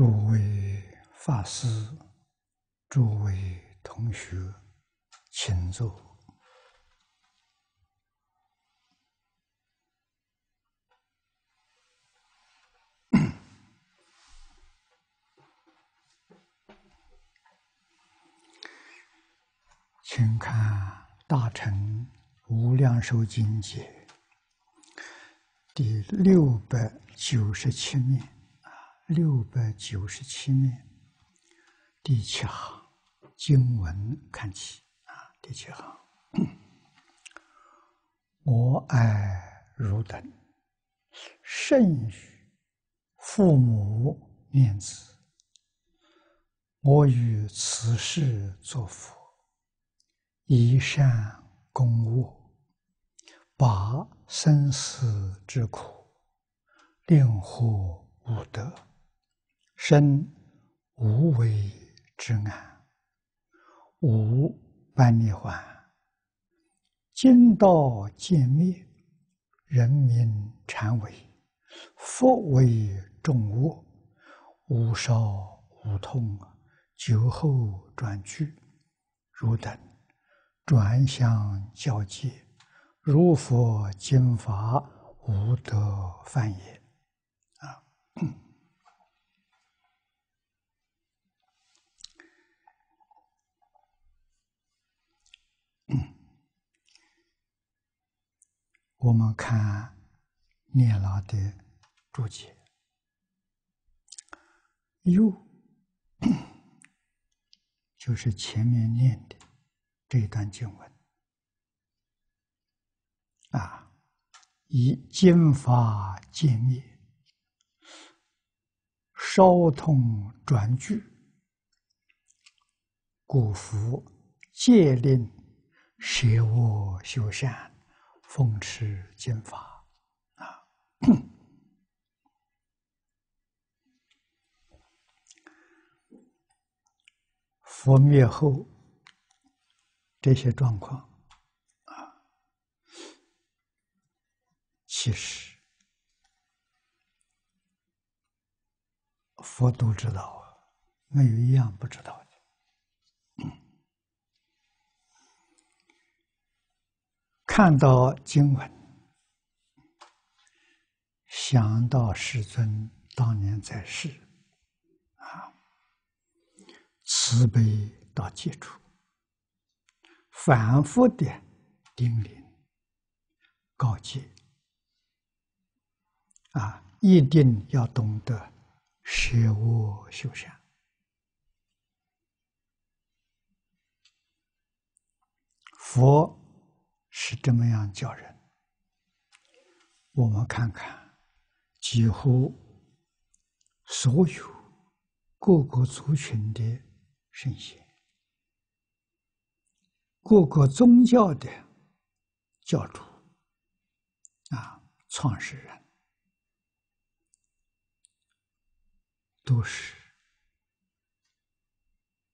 诸位法师、诸位同学，请坐。请看《大乘无量寿经解》第六百九十七面，六百九十七面。第七行经文看起啊，第七行，我爱汝等。甚于父母念子，我与此事作福。以善攻恶，拔生死之苦，令获无得，生无为之安，无般涅槃。今道见灭，人民禅为，福为众恶，无烧无痛，酒后转句，汝等。转向交界，如佛经法无得犯也。啊，我们看念老的注解，又就是前面念的。这一段经文啊，以经法见灭，烧痛转句，古佛戒令舍我修善，奉持经法啊。佛灭后。这些状况，啊，其实佛都知道啊，没有一样不知道的。看到经文，想到世尊当年在世，啊，慈悲到极处。反复的叮咛、告诫啊，一定要懂得舍我修善。佛是这么样教人。我们看看，几乎所有各个族群的圣贤。各个宗教的教主啊，创始人都是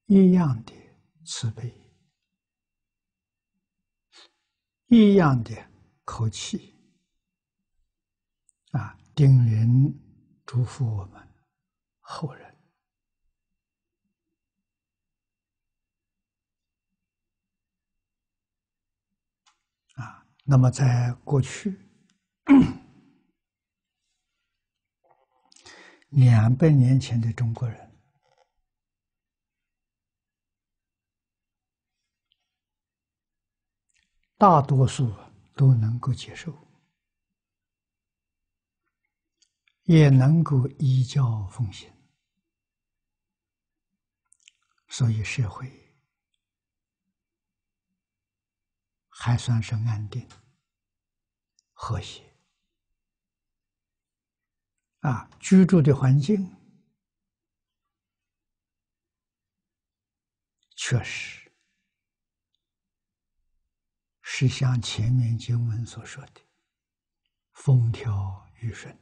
一样的慈悲，一样的口气啊，叮咛嘱咐我们后人。那么，在过去两百年前的中国人，大多数都能够接受，也能够依教奉行，所以社会。还算是安定、和谐啊！居住的环境确实是像前面经文所说的“风调雨顺、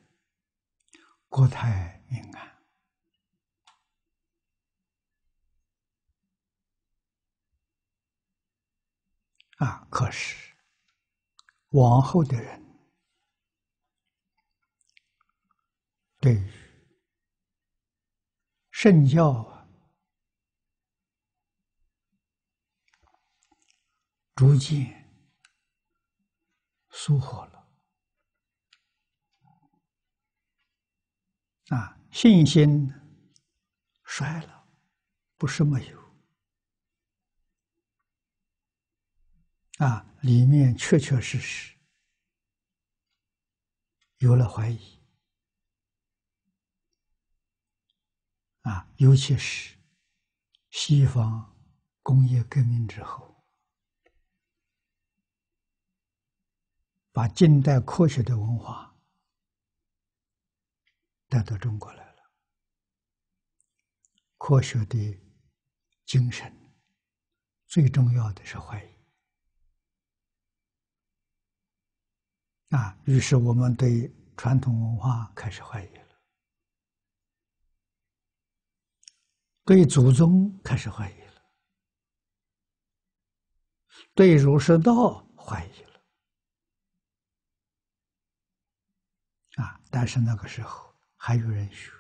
国泰民安”。啊！可是往后的人对于圣教啊，逐渐疏忽了。啊，信心衰了，不是没有。啊，里面确确实实有了怀疑。啊，尤其是西方工业革命之后，把近代科学的文化带到中国来了。科学的精神最重要的是怀疑啊，于是我们对传统文化开始怀疑了。对祖宗开始怀疑了，对儒释道怀疑了，啊！但是那个时候还有人学，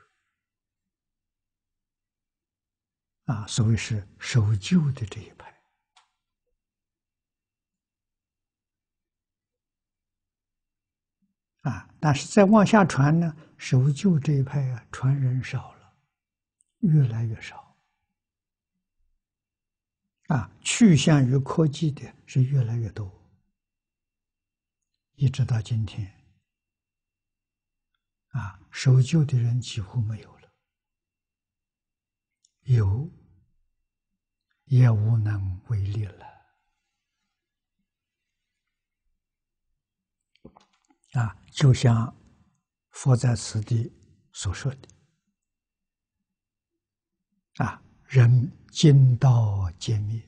啊，所谓是守旧的这一派，啊，但是再往下传呢，守旧这一派啊，传人少了。越来越少，啊，趋向于科技的是越来越多，一直到今天，啊，守旧的人几乎没有了，有也无能为力了，啊，就像佛在此地所说的。啊，人今道皆灭，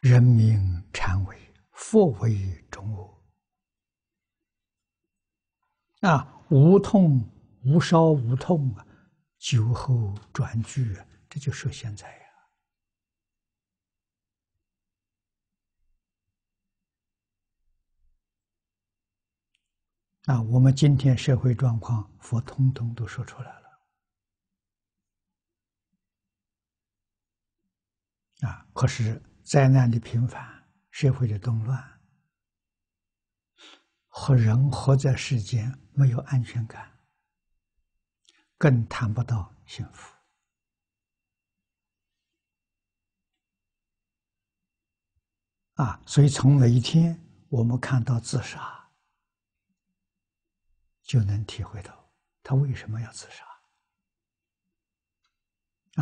人命禅为，佛为中我。啊，无痛无烧无痛啊，酒后转句啊，这就说现在呀。啊，我们今天社会状况，佛通通都说出来了。啊，可是灾难的频繁，社会的动乱，和人活在世间没有安全感，更谈不到幸福。啊，所以从每一天我们看到自杀。就能体会到他为什么要自杀。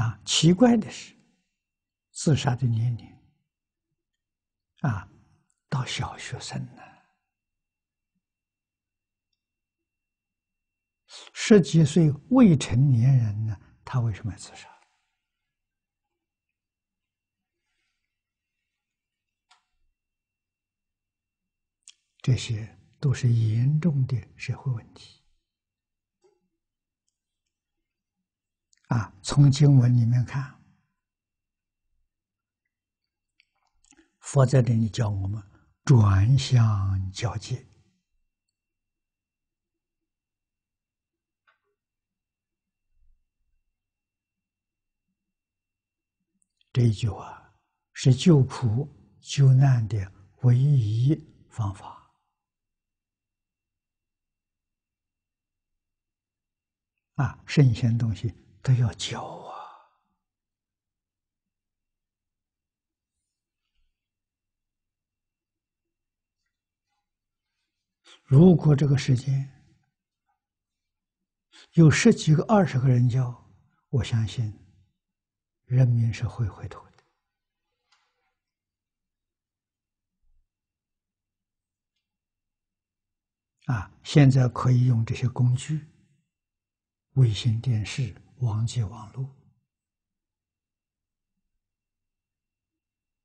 啊，奇怪的是，自杀的年龄啊，到小学生呢，十几岁未成年人呢，他为什么要自杀？这些。都是严重的社会问题啊！从经文里面看，佛在这里教我们转向交界。这一句话是救苦救难的唯一方法。啊，圣贤东西都要教啊！如果这个世间有十几个、二十个人教，我相信人民是会回头的。啊，现在可以用这些工具。卫星电视、网际网络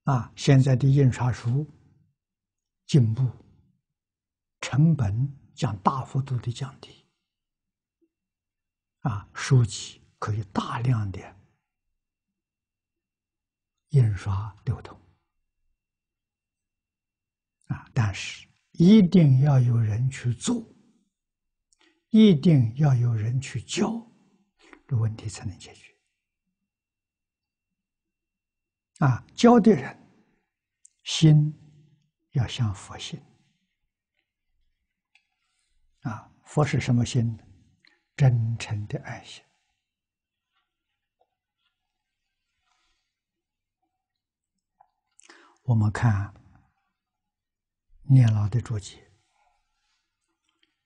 啊，现在的印刷书进步，成本将大幅度的降低啊，书籍可以大量的印刷流通啊，但是一定要有人去做，一定要有人去教，这问题才能解决。啊，教的人心要像佛心。啊，佛是什么心？真诚的爱心。我们看念老的注解：“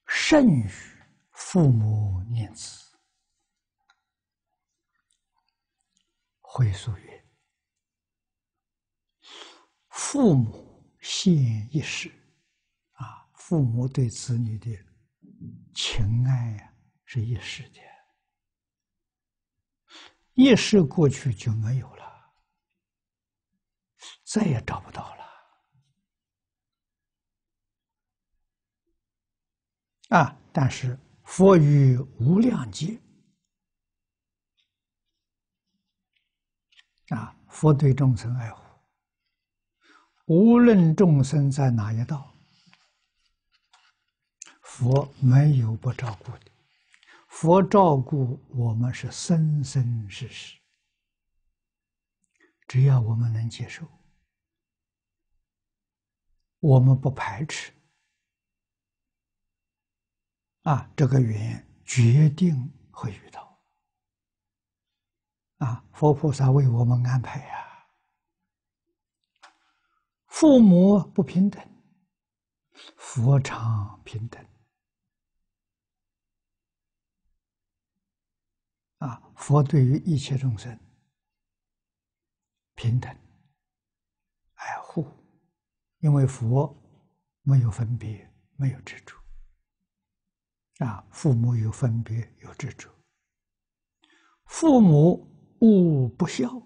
甚于父母念子。”回溯曰：“父母献一世，啊，父母对子女的情爱呀，是一时的，一世过去就没有了。”再也找不到了啊！但是佛于无量劫啊，佛对众生爱护，无论众生在哪一道，佛没有不照顾的。佛照顾我们是生生世世，只要我们能接受。我们不排斥啊，这个缘决定会遇到啊，佛菩萨为我们安排呀。父母不平等，佛常平等啊，佛对于一切众生平等爱护。因为佛没有分别，没有执着啊。父母有分别，有执着。父母勿不孝，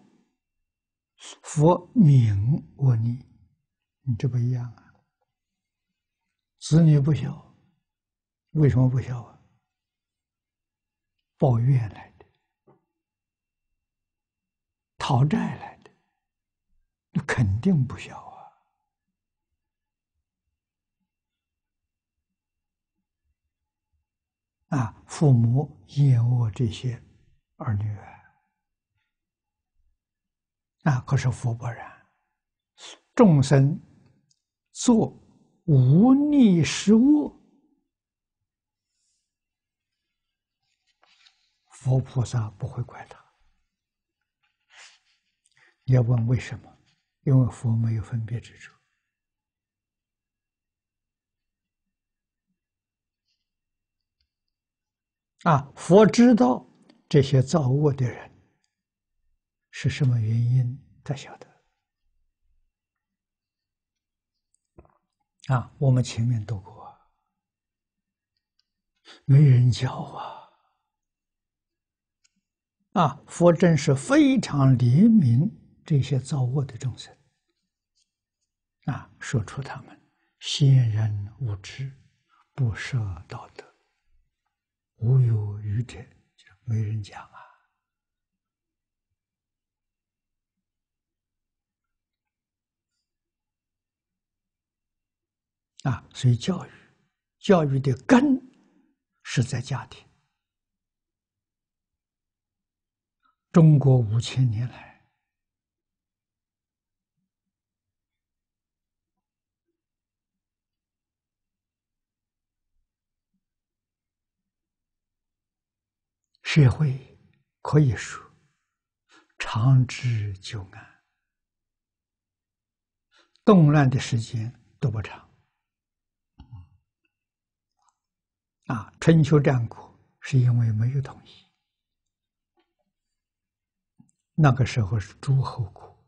佛悯我你，你这不一样啊。子女不孝，为什么不孝啊？抱怨来的，讨债来的，那肯定不孝啊。啊，父母厌恶这些儿女啊，可是佛不然，众生做无逆失恶，佛菩萨不会怪他。要问为什么？因为佛没有分别之处。啊，佛知道这些造恶的人是什么原因，他晓得。啊，我们前面读过，没人教啊。啊，佛真是非常怜悯这些造恶的众生。啊，说出他们先人无知，不设道德。无有愚者，就没人讲啊！啊，所以教育，教育的根是在家庭。中国五千年来。社会可以说长治久安，动乱的时间都不长。啊，春秋战国是因为没有统一，那个时候是诸侯国，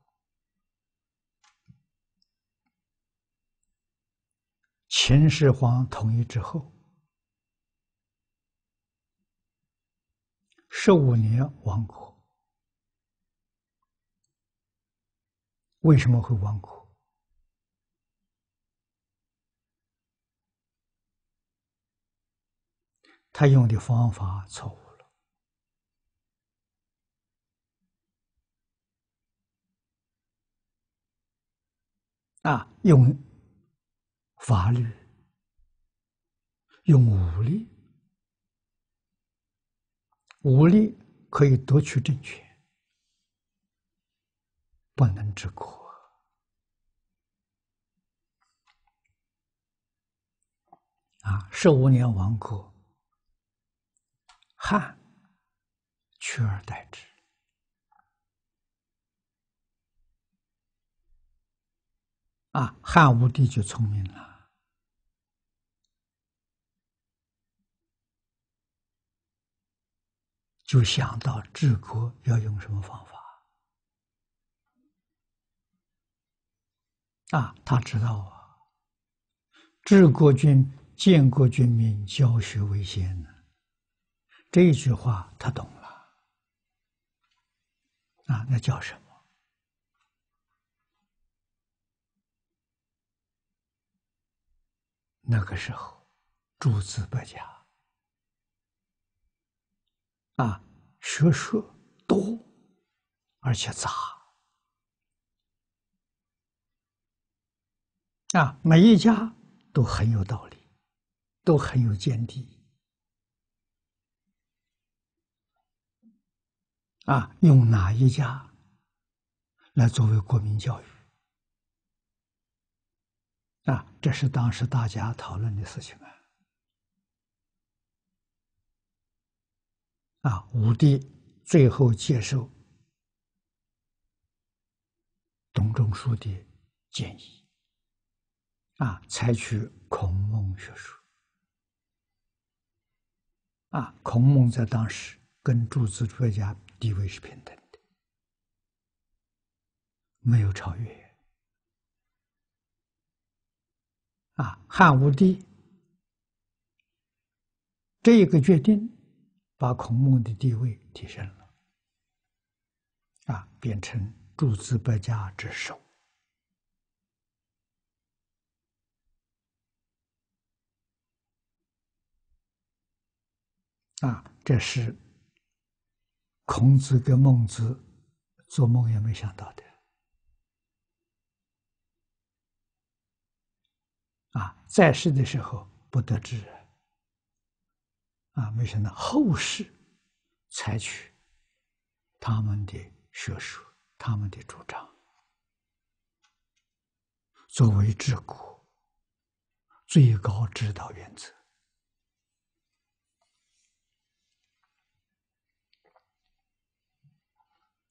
秦始皇统一之后。十五年亡国，为什么会亡国？他用的方法错误了，啊，用法律，用武力武力可以夺取政权，不能治国。啊，十五年亡国，汉取而代之。啊，汉武帝就聪明了，就想到治国要用什么方法。啊，他知道啊，治国君、建国君民，教学为先呢。这一句话他懂了。啊，那叫什么？那个时候，诸子百家啊，学说多，而且杂啊，每一家都很有道理，都很有见地啊。用哪一家来作为国民教育？啊，这是当时大家讨论的事情啊！啊，武帝最后接受董仲舒的建议，啊，采取孔孟学说。啊，孔孟在当时跟诸子诸家地位是平等的，没有超越。啊，汉武帝这一个决定，把孔孟的地位提升了，啊，变成诸子百家之首。啊，这是孔子跟孟子做梦也没想到的。啊，在世的时候不得志，啊，没想到后世采取他们的学说、他们的主张，作为治国最高指导原则。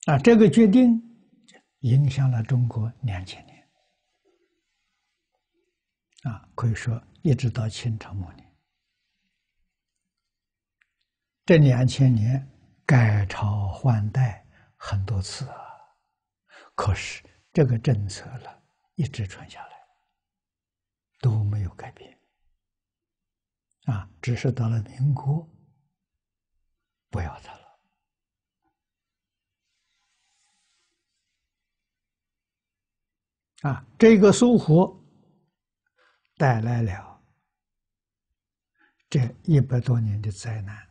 啊，这个决定影响了中国两千年。啊，可以说一直到清朝末年，这两千年改朝换代很多次啊，可是这个政策了一直传下来，都没有改变，啊，只是到了民国不要它了，啊，这个收获。带来了这一百多年的灾难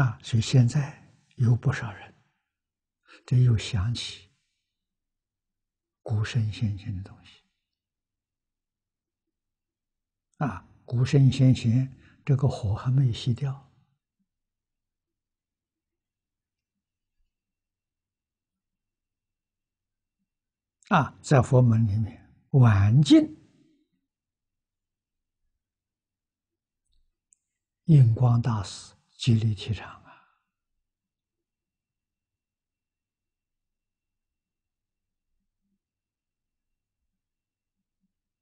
啊！所以现在有不少人，这又想起古圣先贤的东西啊！古圣先贤这个火还没熄掉。啊，在佛门里面，晚进印光大师极力提倡啊，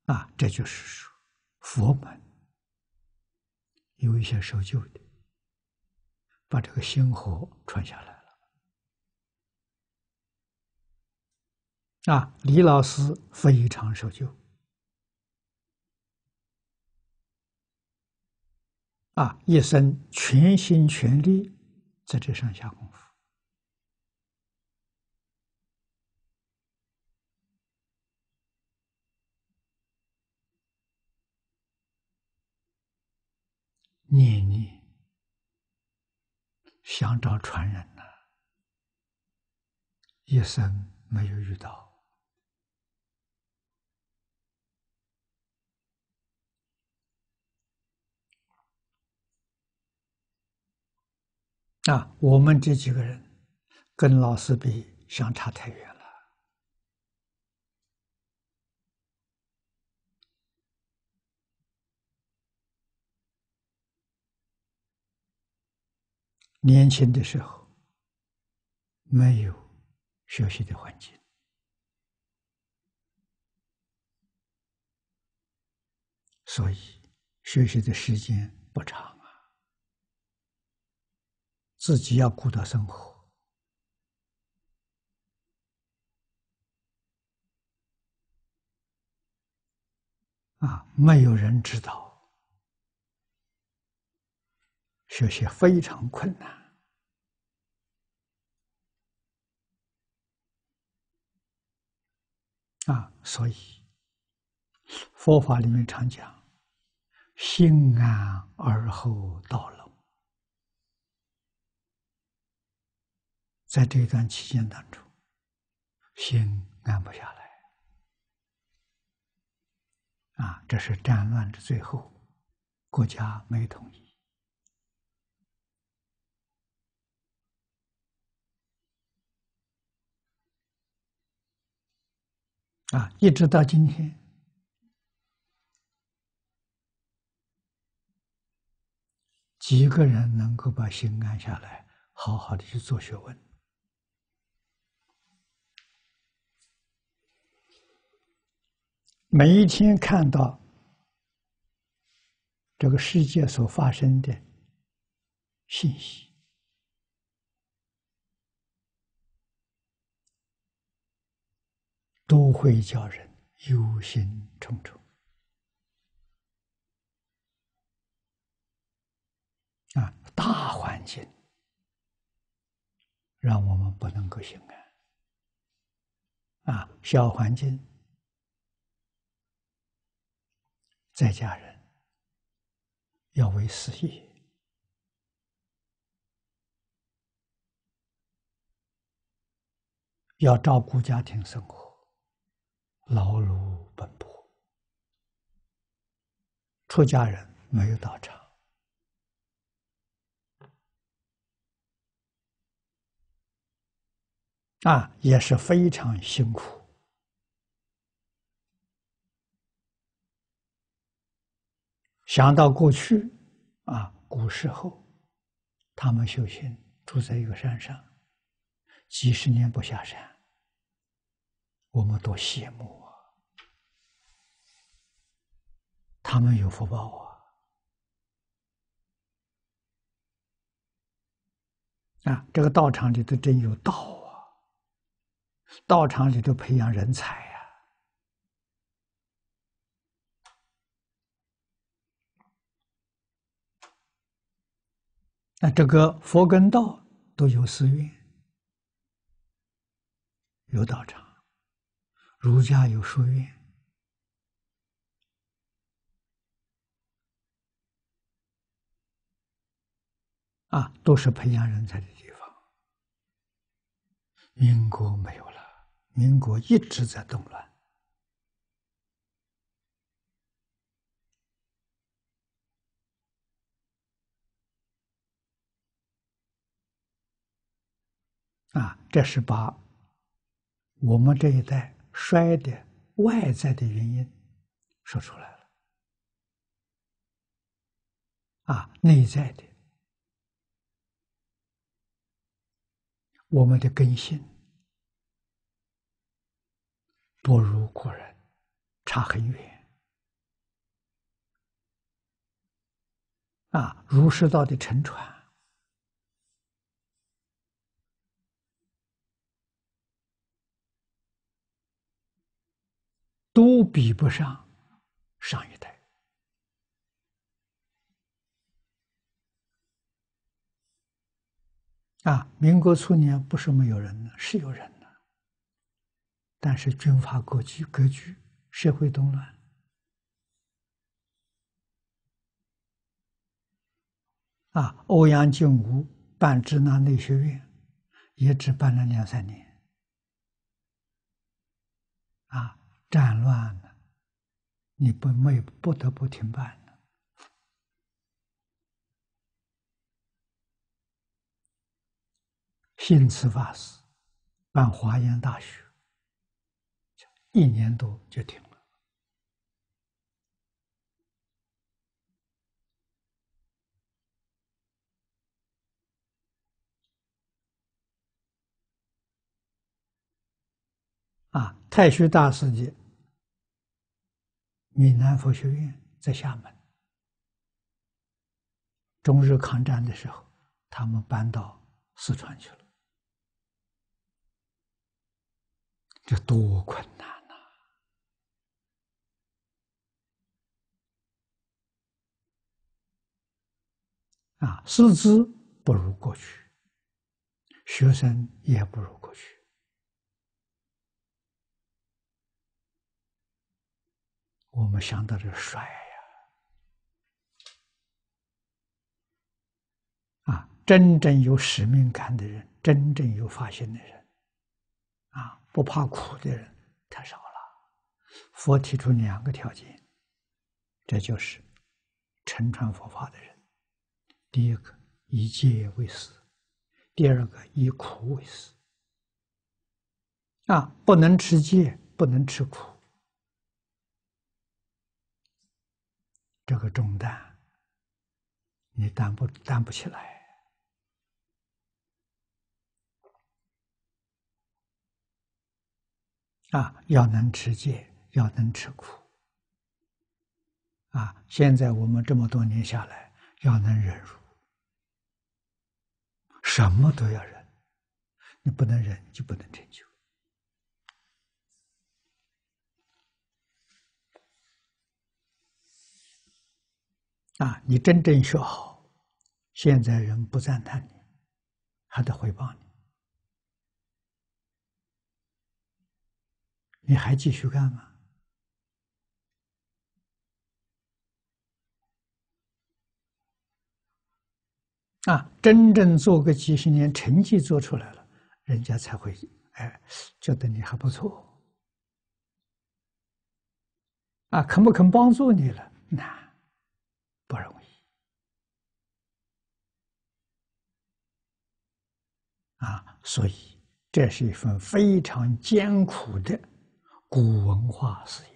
啊，这就是说，佛门有一些守旧的，把这个星火传下来了。啊，李老师非常守旧，啊，一生全心全力在这上下功夫。念念想找传人呢，一生没有遇到。啊，我们这几个人跟老师比，相差太远了。年轻的时候没有学习的环境，所以学习的时间不长。自己要顾到生活啊，没有人知道。学习非常困难啊，所以佛法里面常讲“心安而后道隆”。在这一段期间当中，心安不下来啊，这是战乱的最后，国家没统一。啊，一直到今天，几个人能够把心安下来，好好的去做学问？每一天看到这个世界所发生的信息。都会叫人忧心忡忡啊！大环境让我们不能够心安啊，小环境在家人要为事业，要照顾家庭生活。劳碌奔波，出家人没有道场啊，也是非常辛苦。想到过去啊，古时候他们修行住在一个山上，几十年不下山。我们多羡慕啊！他们有福报啊！啊，这个道场里头真有道啊！道场里头培养人才呀！那这个佛跟道都有寺院，有道场。儒家有书院啊，都是培养人才的地方。民国没有了，民国一直在动乱啊，这是把我们这一代。衰的外在的原因说出来了，啊，内在的，我们的根性不如古人，差很远，啊，儒释道的沉船。都比不上上一代啊！民国初年不是没有人呢，是有人的，但是军阀割据，割据，社会动乱啊！欧阳靖无办支那内学院，也只办了两三年啊。战乱了，你不没不得不停办了。信慈法师办华严大学，一年多就停了。啊，太虚大师的闽南佛学院在厦门，中日抗战的时候，他们搬到四川去了。这多困难呐！啊，师资不如过去，学生也不如过去。我们想到这帅呀！啊，真正有使命感的人，真正有发心的人。啊，不怕苦的人太少了。佛提出两个条件，这就是承传佛法的人：第一个以戒为师，第二个以苦为师。啊，不能吃戒，不能吃苦，这个重担你担不担不起来。啊，要能持戒，要能吃苦。啊，现在我们这么多年下来，要能忍辱，什么都要忍，你不能忍，就不能成就。啊，你真正学好，现在人不赞叹你，还得回报你。你还继续干吗？啊，真正做个几十年，成绩做出来了，人家才会哎觉得你还不错。啊，肯不肯帮助你了？难，不容易。啊，所以这是一份非常艰苦的。古文化事业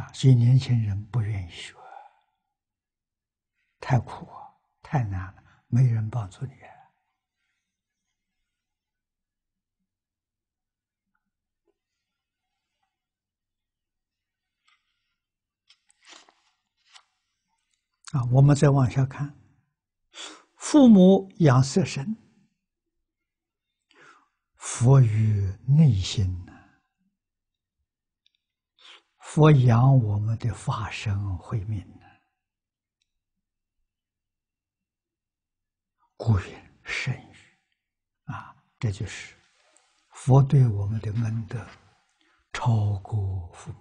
啊，所以年轻人不愿意学，太苦啊，太难了，没人帮助你啊。我们再往下看。父母养色身，佛于内心呐。佛养我们的法身慧命呢，故曰甚于啊！这就是佛对我们的恩德，超过父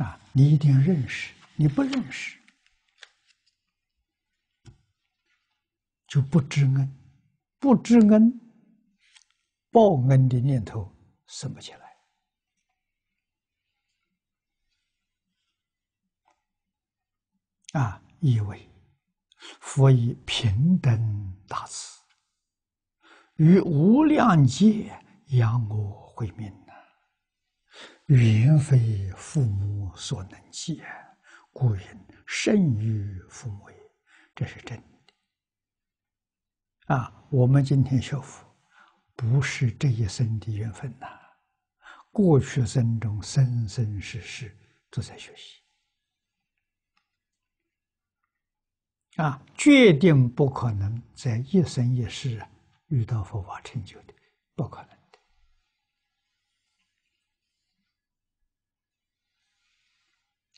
啊！你一定认识，你不认识。就不知恩，不知恩，报恩的念头生不起来。啊，意为佛以平等大慈，于无量劫养我慧命呐，远非父母所能及，故云甚于父母也。这是真的。啊，我们今天学佛，不是这一生的缘分呐，过去生中生生世世都在学习，啊，决定不可能在一生一世遇到佛法成就的，不可能的，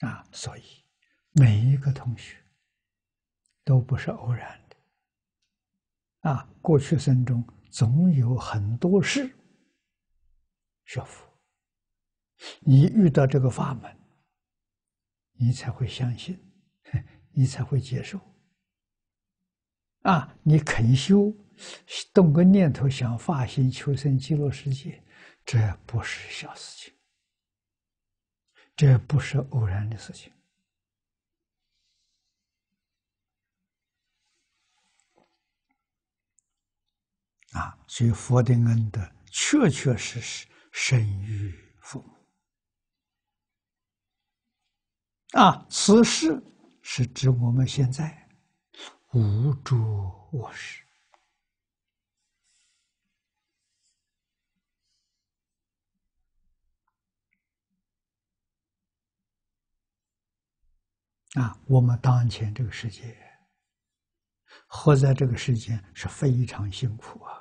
啊，所以每一个同学都不是偶然的。啊，过去生中总有很多事学佛，你遇到这个法门，你才会相信，你才会接受。啊，你肯修，动个念头想发心求生极乐世界，这不是小事情，这不是偶然的事情。啊，所以佛的恩德确确实实胜于父母。啊，此事是指我们现在无助无事。啊，我们当前这个世界，活在这个世间是非常辛苦啊。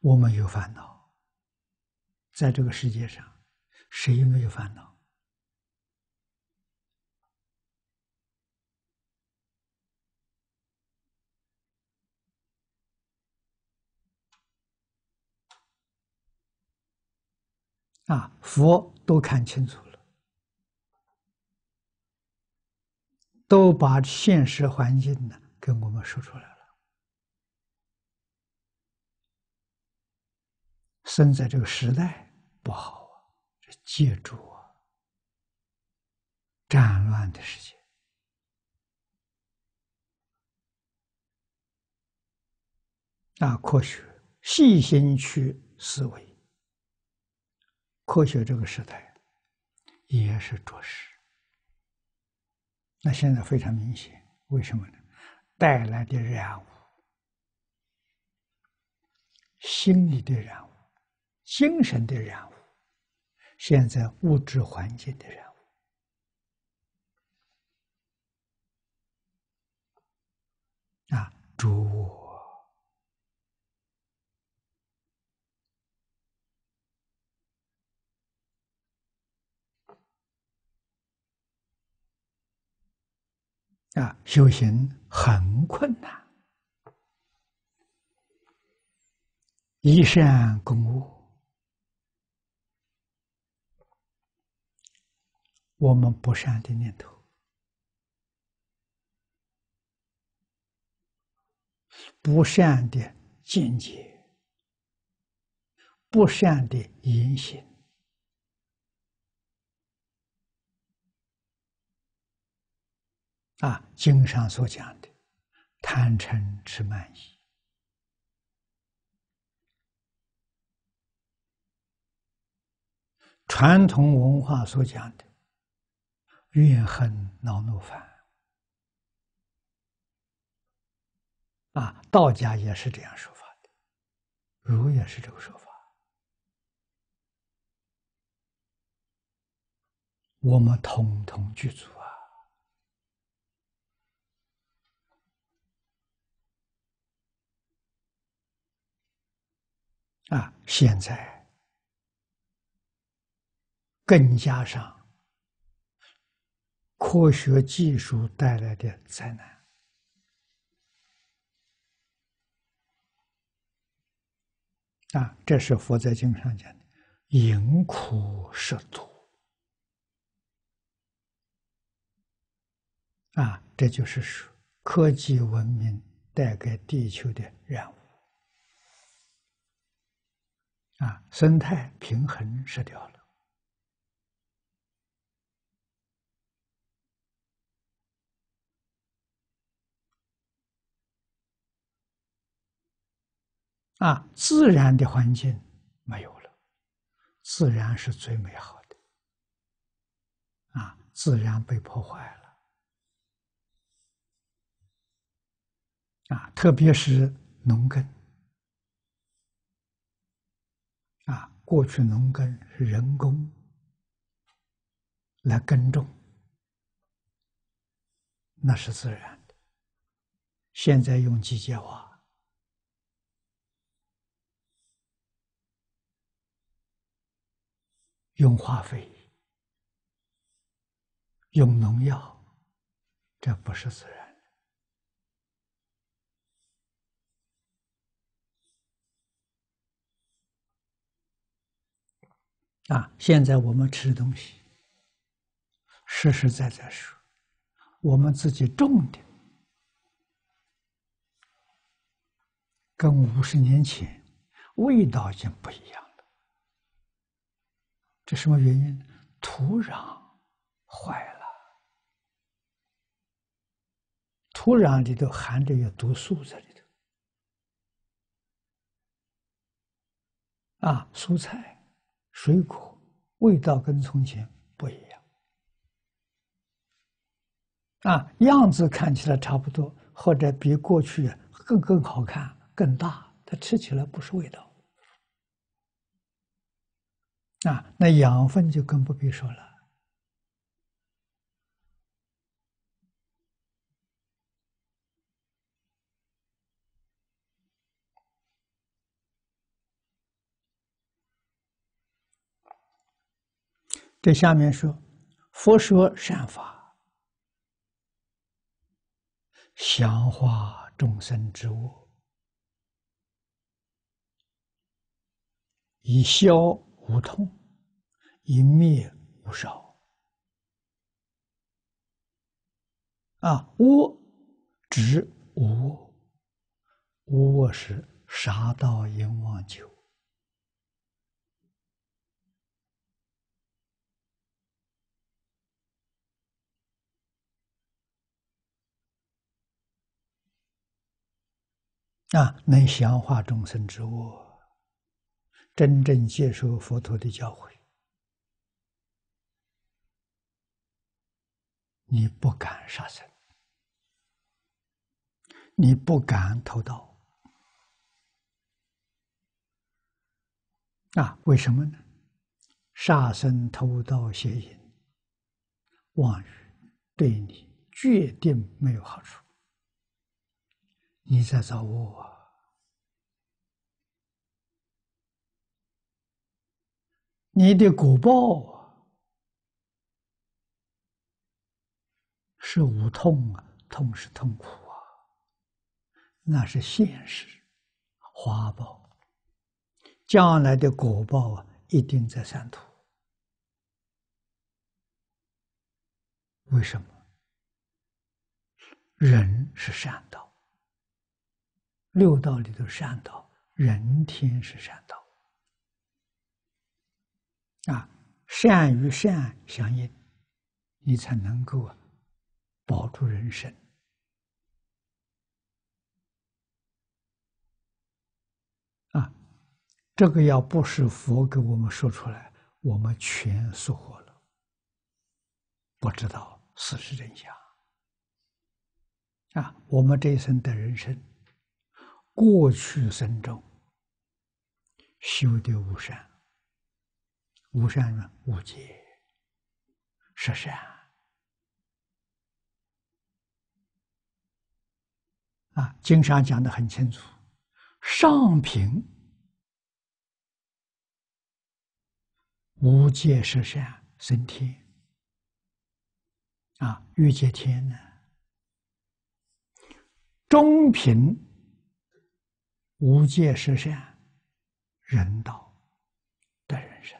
我们有烦恼，在这个世界上，谁没有烦恼？啊，佛都看清楚了，都把现实环境呢跟我们说出来了。生在这个时代不好啊，这借助啊，战乱的时间啊，科学细心去思维。科学这个时代也是着实，那现在非常明显，为什么呢？带来的染污，心理的染污，精神的染污，现在物质环境的染污啊，诸。啊，修行很困难，一善共恶，我们不善的念头，不善的见解，不善的言行。啊，经上所讲的贪嗔痴慢疑，传统文化所讲的怨恨恼怒烦，啊，道家也是这样说法的，儒也是这个说法，我们统统具足。啊，现在更加上科学技术带来的灾难啊，这是佛在经上讲的“淫苦涉毒”啊，这就是说科技文明带给地球的任务。啊，生态平衡失掉了。啊，自然的环境没有了，自然是最美好的。啊，自然被破坏了。啊，特别是农耕。过去农耕是人工来耕种，那是自然的。现在用机械化，用化肥，用农药，这不是自然。啊，现在我们吃的东西，实实在在说，我们自己种的，跟五十年前味道已经不一样了。这什么原因？土壤坏了，土壤里头含着有毒素，在里头。啊，蔬菜。水果味道跟从前不一样啊，样子看起来差不多，或者比过去更更好看、更大，它吃起来不是味道啊，那养分就更不必说了。这下面说，佛说善法，降化众生之恶，以消无痛，以灭无少。啊，恶指无恶，无恶是杀盗淫妄酒。啊，能降化众生之恶，真正接受佛陀的教诲，你不敢杀生，你不敢偷盗，啊，为什么呢？杀生、偷盗、邪淫、妄语，对你决定没有好处。你在找我，你的果报啊是无痛啊，痛是痛苦啊，那是现实，花报，将来的果报啊，一定在三途。为什么？人是善道。六道里头善道，人天是善道啊，善与善相应，你才能够啊保住人生啊。这个要不是佛给我们说出来，我们全疏忽了，不知道事实真相啊。我们这一生的人生。过去生中修的无善，无善呢？无戒、十善啊，经上讲的很清楚：上品无戒十善升天啊，欲界天呢；中品。无戒十善，人道的人生；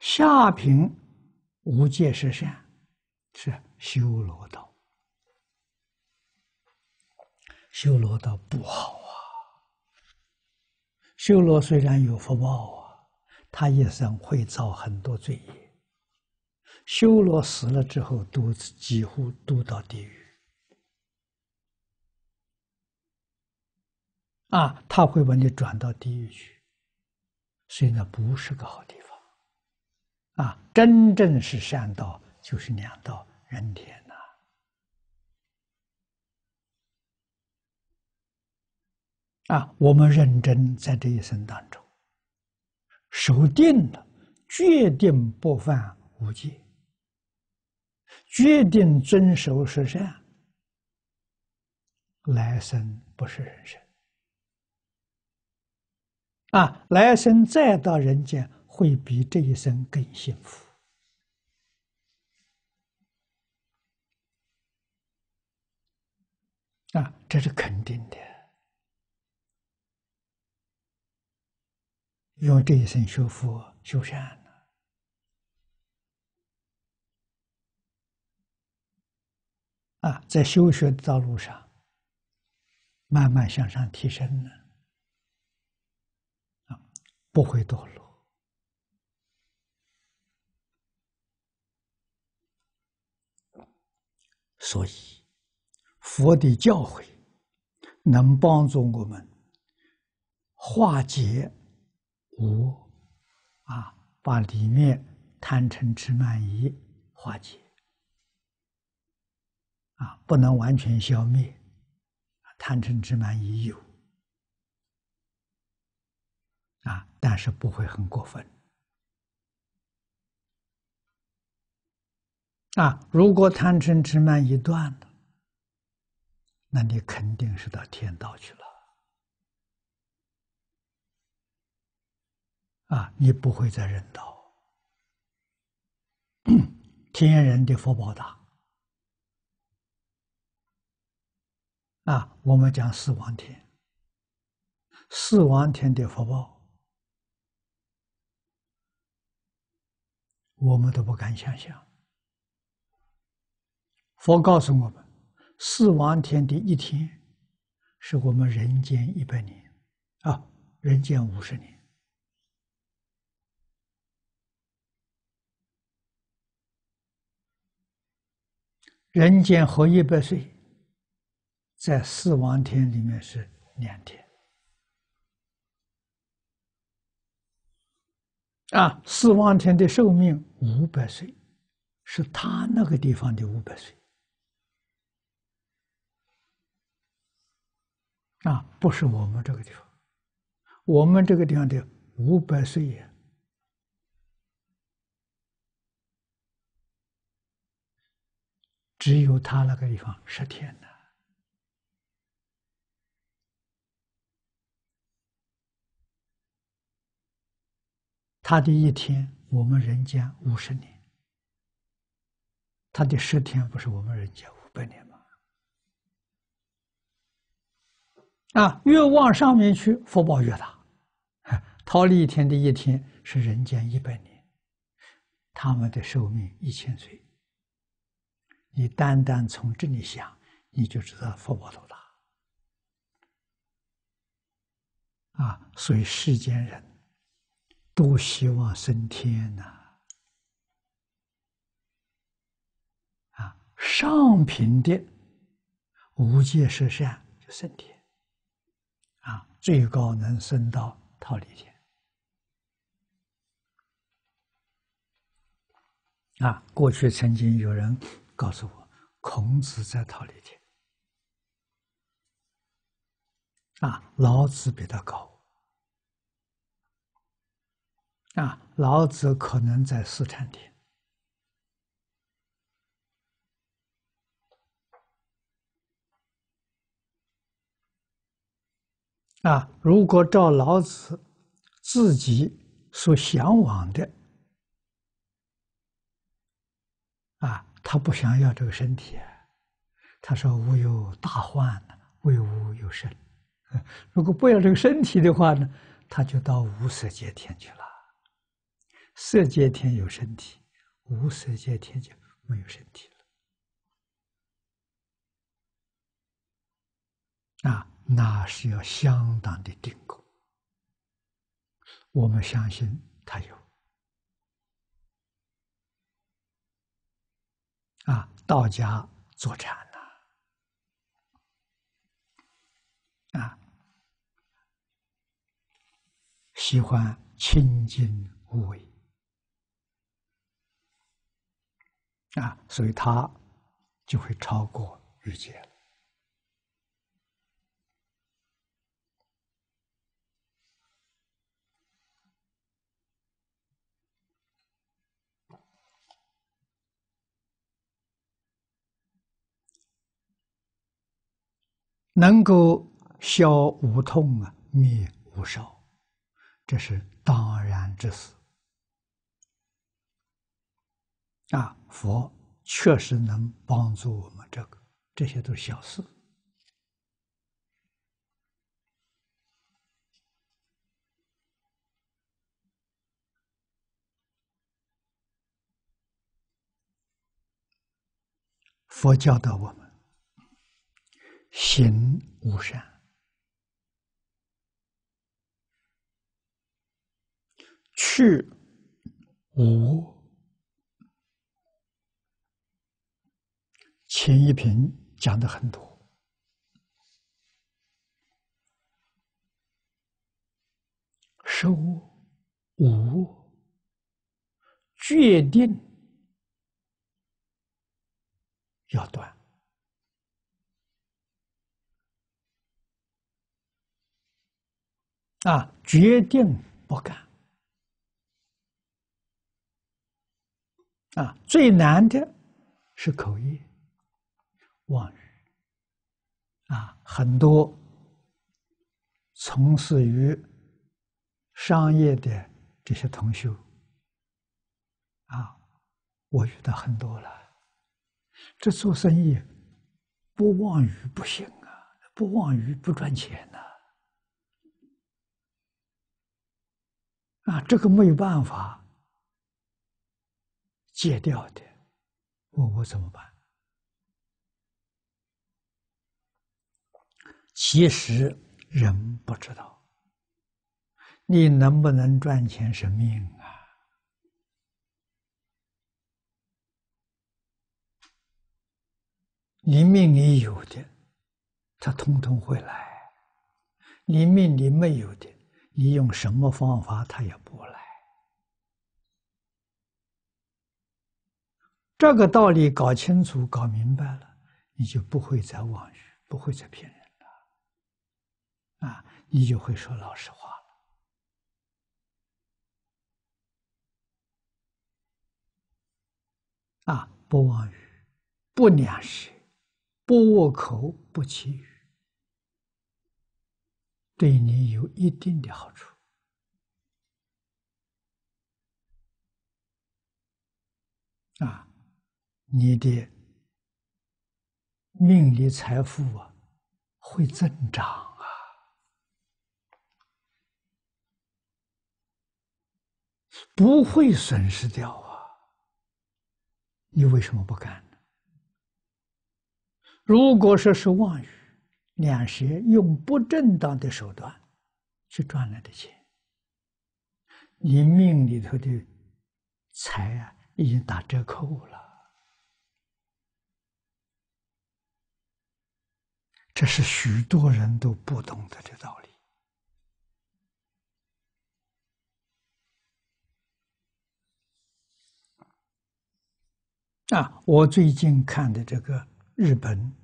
下品无戒十善，是修罗道。修罗道不好啊！修罗虽然有福报啊，他一生会造很多罪业。修罗死了之后，都几乎都到地狱。啊，他会把你转到地狱去，所以那不是个好地方。啊，真正是善道，就是两道人天呐。啊，我们认真在这一生当中，守定了，决定不犯无戒，决定遵守十善，来生不是人生。啊，来生再到人间，会比这一生更幸福。啊，这是肯定的。用这一生修佛修善啊，在修学的道路上，慢慢向上提升呢。不会堕落，所以佛的教诲能帮助我们化解无啊，把里面贪嗔痴慢疑化解。啊，不能完全消灭，贪嗔痴慢疑有。啊，但是不会很过分。啊，如果贪嗔痴慢一断了，那你肯定是到天道去了。啊，你不会在人道。天人的福报大。啊，我们讲四王天，四王天的福报，我们都不敢想象。佛告诉我们，四王天的一天，是我们人间一百年，啊，人间五十年。人间活一百岁，在四王天里面是两天。啊，四王天的寿命五百岁，是他那个地方的五百岁。啊，不是我们这个地方，我们这个地方的五百岁呀，只有他那个地方十天呢。他的一天，我们人间五十年；他的十天，不是我们人间五百年吗？啊，越往上面去，福报越大。桃李天的一天是人间一百年，他们的寿命一千岁。你单单从这里想，你就知道福报多大。啊，所以世间人都希望升天呐。啊，上品的无界十善就升天。啊，最高能升到桃李天。啊，过去曾经有人告诉我，孔子在桃李天。啊，老子比他高。啊，老子可能在四禅天。啊，如果照老子自己所向往的，啊，他不想要这个身体，他说：“无有大患，为无有身。”如果不要这个身体的话呢，他就到无色界天去了。色界天有身体，无色界天就没有身体了。啊。那是要相当的定功，我们相信他有。啊，道家坐禅呐，啊，喜欢清净无为，啊，所以他就会超过欲界。能够消无痛啊，灭无烧，这是当然之事。啊，佛确实能帮助我们，这个这些都是小事。佛教导我们。行无善，去无。钱一平讲的很多，收无决定要断。啊，决定不干。啊，最难的是口业。妄语啊，很多从事于。商业的这些同修啊，我遇到很多了。这做生意不妄语不行啊，不妄语不赚钱呐。啊，这个没有办法戒掉的，我我怎么办？其实人不知道。你能不能赚钱是命啊！你命里有的，他通通会来；你命里没有的，你用什么方法他也不来。这个道理搞清楚、搞明白了，你就不会再妄语，不会再骗人。啊，你就会说老实话了。啊，不妄语，不两舌，不握口，不绮语，对你有一定的好处。啊，你的命里财富啊会增长啊，不会损失掉啊。你为什么不干呢？如果说是妄语、两舌，用不正当的手段去赚来的钱，你命里头的财啊，已经打折扣了。这是许多人都不懂得的道理。啊，我最近看的这个日本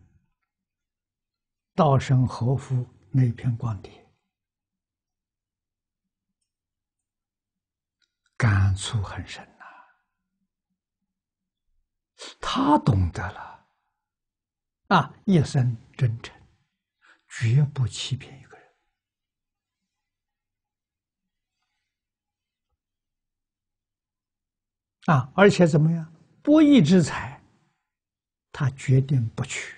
稻盛和夫那篇光碟，感触很深呐。他懂得了，啊，一生真诚，绝不欺骗一个人。啊，而且怎么样？不义之财，他决定不取。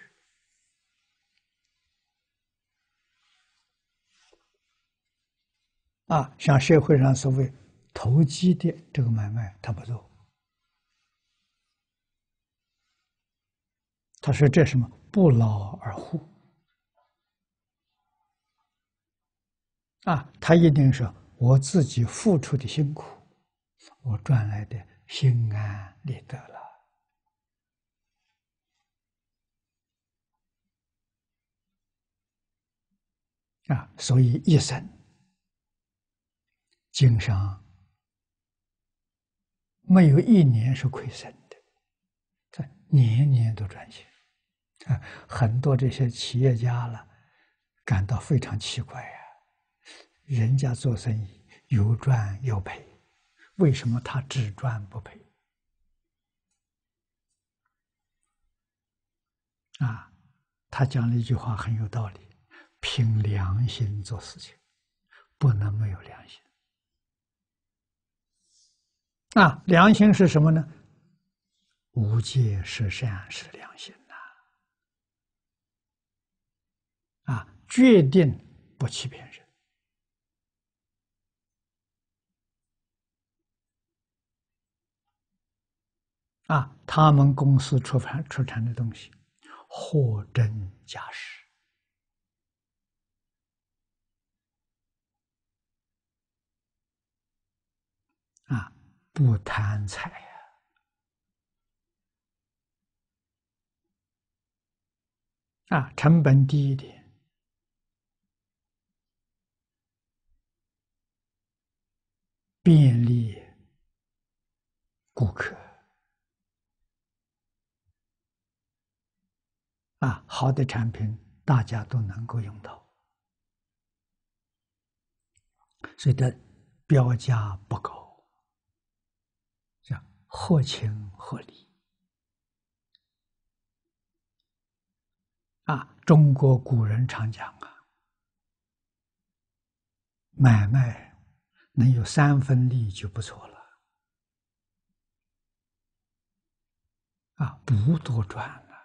啊，像社会上所谓投机的这个买卖，他不做。他说：“这什么不劳而获？”啊，他一定是我自己付出的辛苦，我赚来的心安理得了。啊，所以一生经商没有一年是亏损的，这年年都赚钱啊！很多这些企业家了感到非常奇怪呀，人家做生意有赚有赔，为什么他只赚不赔？啊，他讲了一句话很有道理。凭良心做事情，不能没有良心。啊，良心是什么呢？无戒是善是良心呐！啊，决定不欺骗人。啊，他们公司出产出产的东西，货真价实。啊，不贪财呀！啊，成本低一点，便利顾客啊，好的产品大家都能够用到，所以的标价不高，叫合情合理。啊。中国古人常讲啊，买卖能有三分利就不错了。啊，不多赚了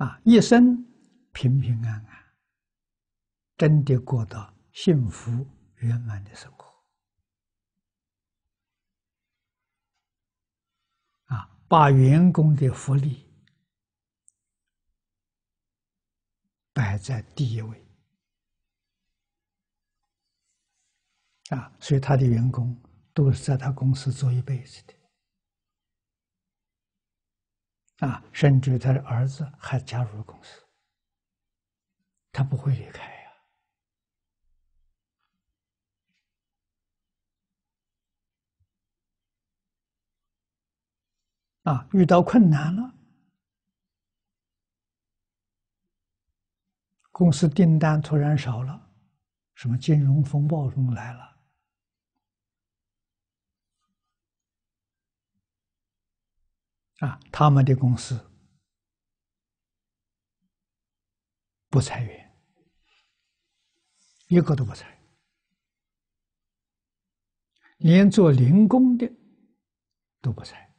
啊，一生平平安安，真的过到幸福圆满的生活。啊把员工的福利摆在第一位啊，所以他的员工都是在他公司做一辈子的啊，甚至他的儿子还加入了公司，他不会离开呀。啊，遇到困难了，公司订单突然少了，什么金融风暴中来了，啊，他们的公司不裁员，一个都不裁，连做零工的都不裁。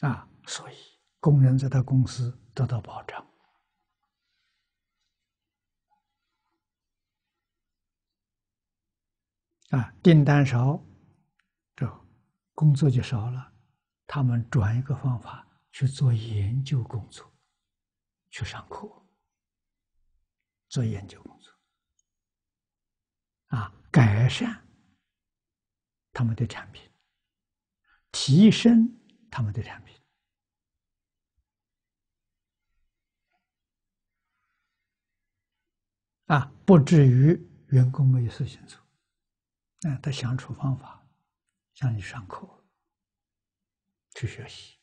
啊，所以工人在他公司得到保障，啊，订单少，这工作就少了。他们转一个方法去做研究工作，去上课，做研究工作，啊，改善他们的产品，提升他们的产品。啊，不至于员工没有事情做，啊，他相处方法，像你上课去学习，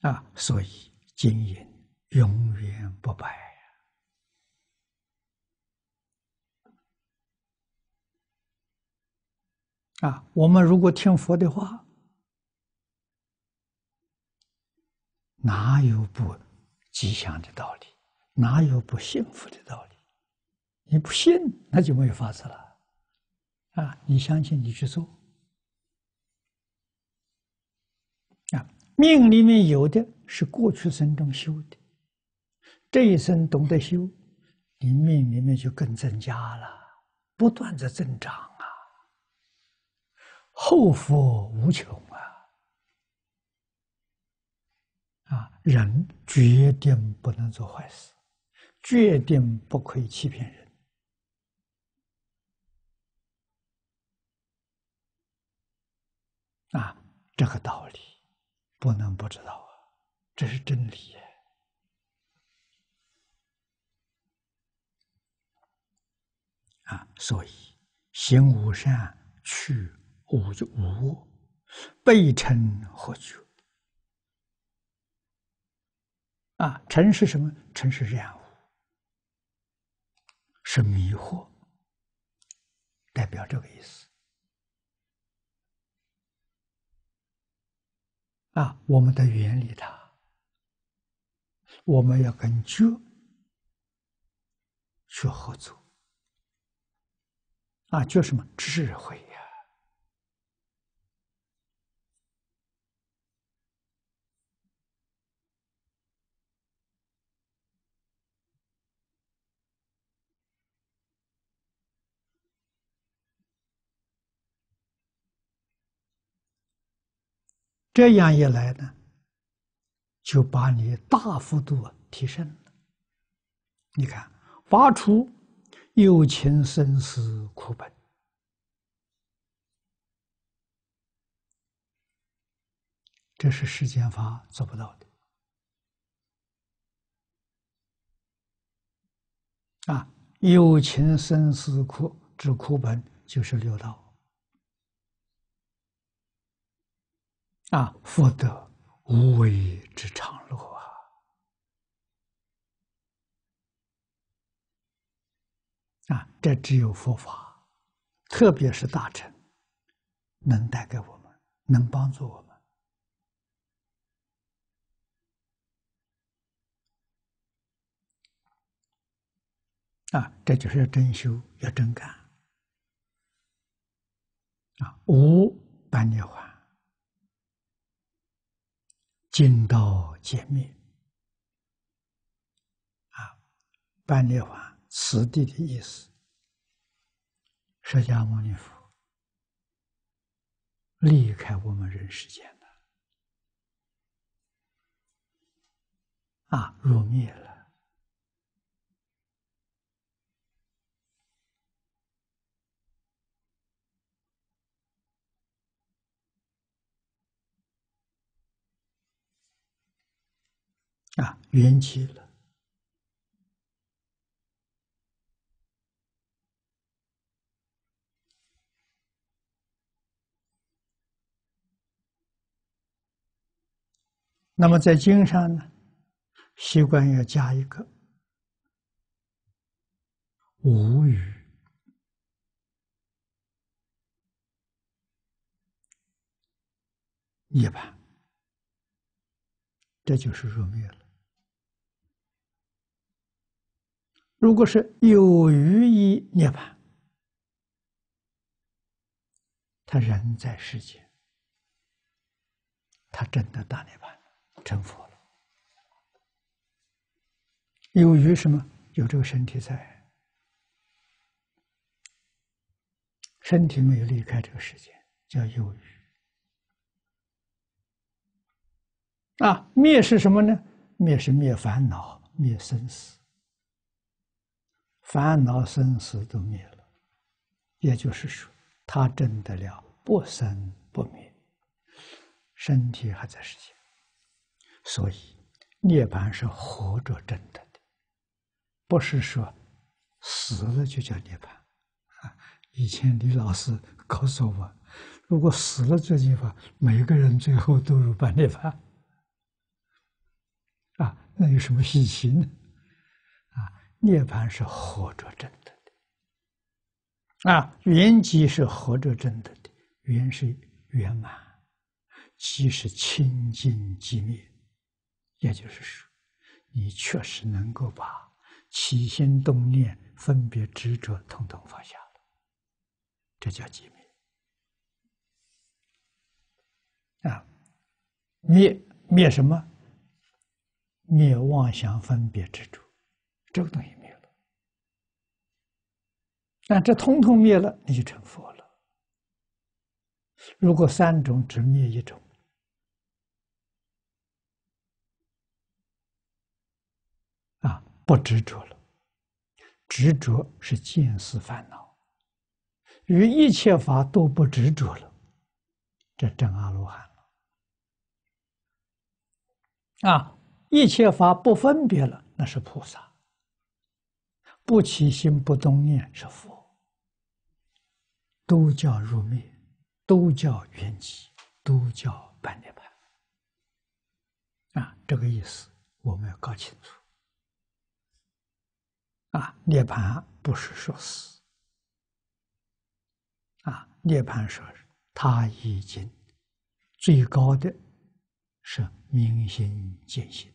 啊，所以经营永远不败啊，我们如果听佛的话。哪有不吉祥的道理？哪有不幸福的道理？你不信，那就没有法子了。啊，你相信，你去做。啊，命里面有的是过去生中修的，这一生懂得修，你命里面就更增加了，不断的增长啊，后福无穷啊。啊，人决定不能做坏事，决定不可以欺骗人。啊，这个道理不能不知道啊，这是真理。啊，所以行无善，去无无恶，背称何惧？啊，臣是什么？臣是这样，是迷惑，代表这个意思。啊，我们的原理它，我们要跟觉去合作。啊，叫什么智慧？这样一来呢，就把你大幅度提升了。你看，发出有情生死苦本这是世间法做不到的。啊，有情生死苦之苦本就是六道。啊，福德无为之常乐啊！啊，这只有佛法，特别是大乘，能带给我们，能帮助我们。啊，这就是要真修，要真干。啊，无般涅槃，尽道见灭。啊，般涅槃，此地的意思，释迦牟尼佛离开我们人世间了，啊，入灭了。啊，缘起了。那么在经上呢，习惯要加一个无语涅槃。这就是入灭了。如果是有余一涅槃，他人在世间，他真的大涅槃成佛了。有余什么？有这个身体在，身体没有离开这个世界，叫有余。啊，灭是什么呢？灭是灭烦恼，灭生死。烦恼生死都灭了，也就是说，他证得了不生不灭，身体还在世间，所以涅槃是活着证得的，不是说死了就叫涅槃。啊，以前李老师告诉我，如果死了这地方，每个人最后都入半涅槃。啊，那有什么稀奇呢？涅槃是活着真的的，啊，圆寂是活着真的的，圆是圆满，寂是清净寂灭，也就是说，你确实能够把起心动念、分别执着统统放下了，这叫寂灭。啊，灭灭什么？灭妄想分别执着，这个东西灭了。那这通通灭了，你就成佛了。如果三种只灭一种，啊，不执着了。执着是见思烦恼，与一切法都不执着了，这真阿罗汉。啊。一切法不分别了，那是菩萨；不起心不动念是佛，都叫入灭，都叫圆寂，都叫半涅槃。啊，这个意思我们要搞清楚。啊，涅槃不是说死，啊，涅槃说他已经最高的是明心见性。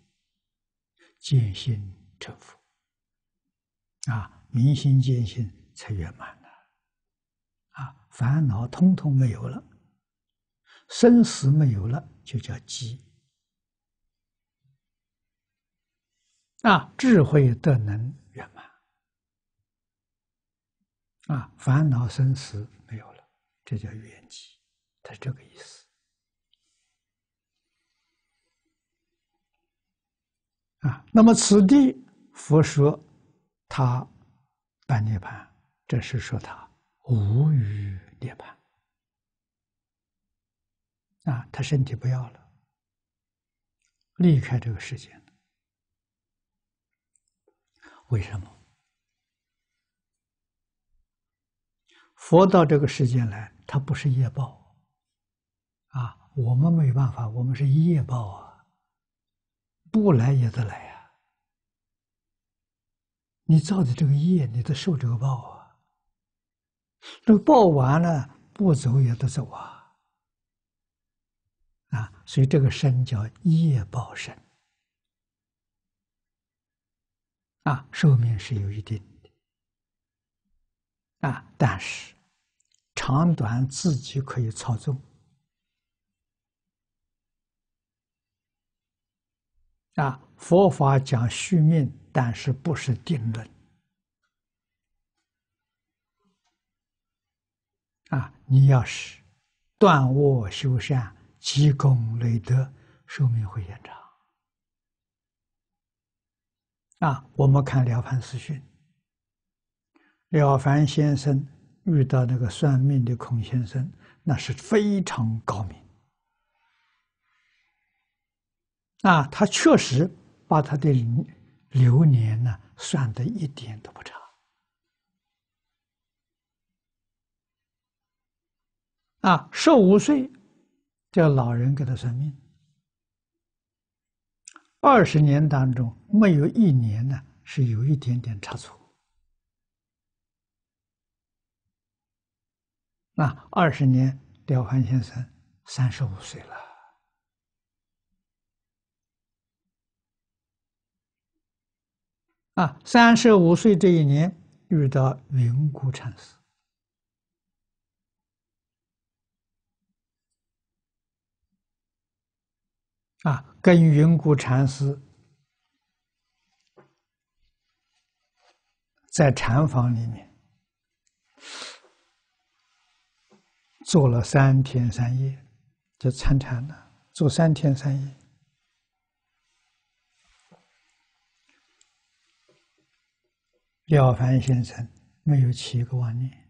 见性成佛，啊，明心见性才圆满了，啊，烦恼通通没有了，生死没有了，就叫寂，啊，智慧德能圆满，啊，烦恼生死没有了，这叫圆寂，它这个意思。啊，那么此地佛说他半涅槃，这是说他无余涅槃。啊，他身体不要了，离开这个世界。为什么？佛到这个世间来，他不是业报啊，我们没办法，我们是业报啊，不来也得来。你造的这个业，你得受这个报啊。这个报完了，不走也得走啊。啊，所以这个身叫业报身啊，寿命是有一定的啊，但是。长短自己可以操纵啊！佛法讲续命，但是不是定论啊！你要是断恶修善、积功累德，寿命会延长啊！我们看《了凡四训》，了凡先生。遇到那个算命的孔先生，那是非常高明啊！他确实把他的流年呢算的一点都不差啊！十五岁叫老人给他算命，二十年当中没有一年呢是有一点点差错。那，二十年，廖凡先生三十五岁了。啊，三十五岁这一年遇到云谷禅师，啊，跟云谷禅师在禅房里面。做了三天三夜，就参禅了。做三天三夜，廖凡先生没有起一个妄念。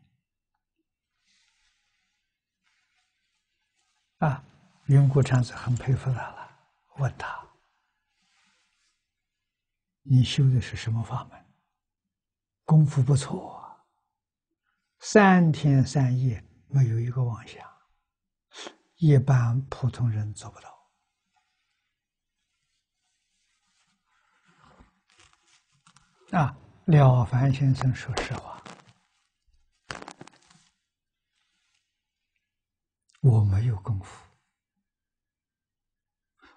啊，云谷禅师很佩服他了，问他：“你修的是什么法门？功夫不错，三天三夜。”没有一个妄想，一般普通人做不到。啊，了凡先生说实话，我没有功夫，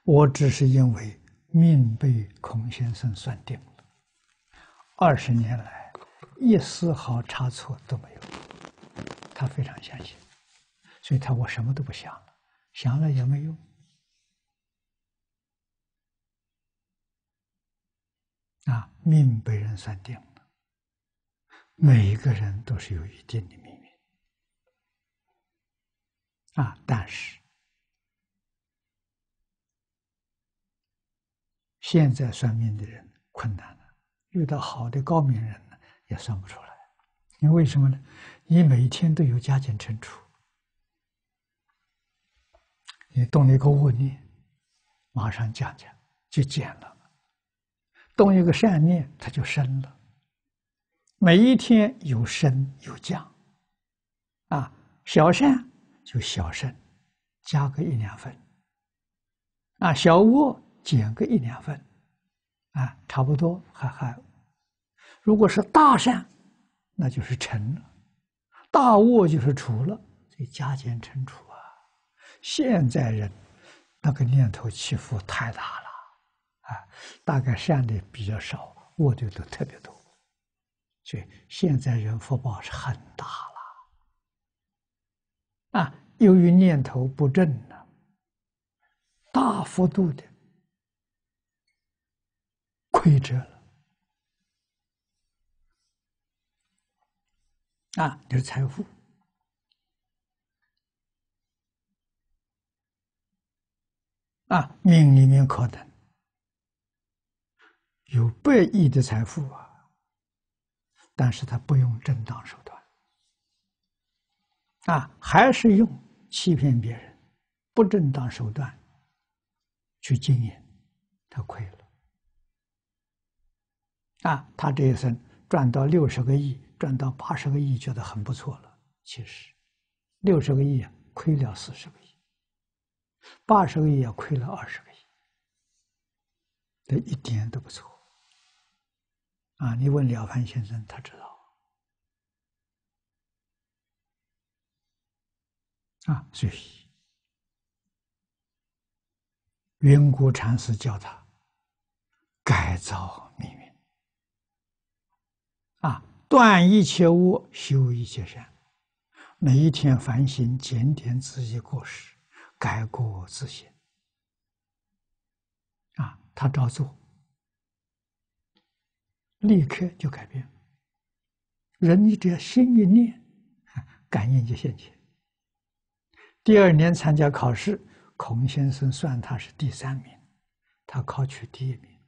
我只是因为命被孔先生算定了，二十年来一丝毫差错都没有。他非常相信，所以他我什么都不想了，想了也没用。啊，命被人算定了，每一个人都是有一定的命运。啊，但是现在算命的人困难了，遇到好的高明人呢，也算不出来。因为什么呢？你每一天都有加减乘除，你动了一个恶念，马上降降就减了；动一个善念，它就升了。每一天有升有降，啊，小善就小升，加个一两分；啊，小恶减个一两分，啊，差不多还还。如果是大善。那就是成了，大恶就是除了，这加减乘除啊。现在人那个念头起伏太大了，啊，大概善的比较少，恶的都特别多，所以现在人福报是很大了，啊，由于念头不正呢，大幅度的亏折了。啊，就是财富。啊，命里面可能有百亿的财富啊，但是他不用正当手段啊，还是用欺骗别人、不正当手段去经营他亏了。啊，他这一生赚到六十个亿，赚到八十个亿，觉得很不错了。其实，六十个亿，亏了四十个亿；八十个亿也，亏了二十个亿，这一点都不错。啊，你问了凡先生，他知道。啊，所以云谷禅师教他改造命运。啊，断一切恶，修一切善，每一天反省检点自己过失，改过自新。啊，他照做，立刻就改变。人你只要心一念，感应就现前。第二年参加考试，孔先生算他是第三名，他考取第一名。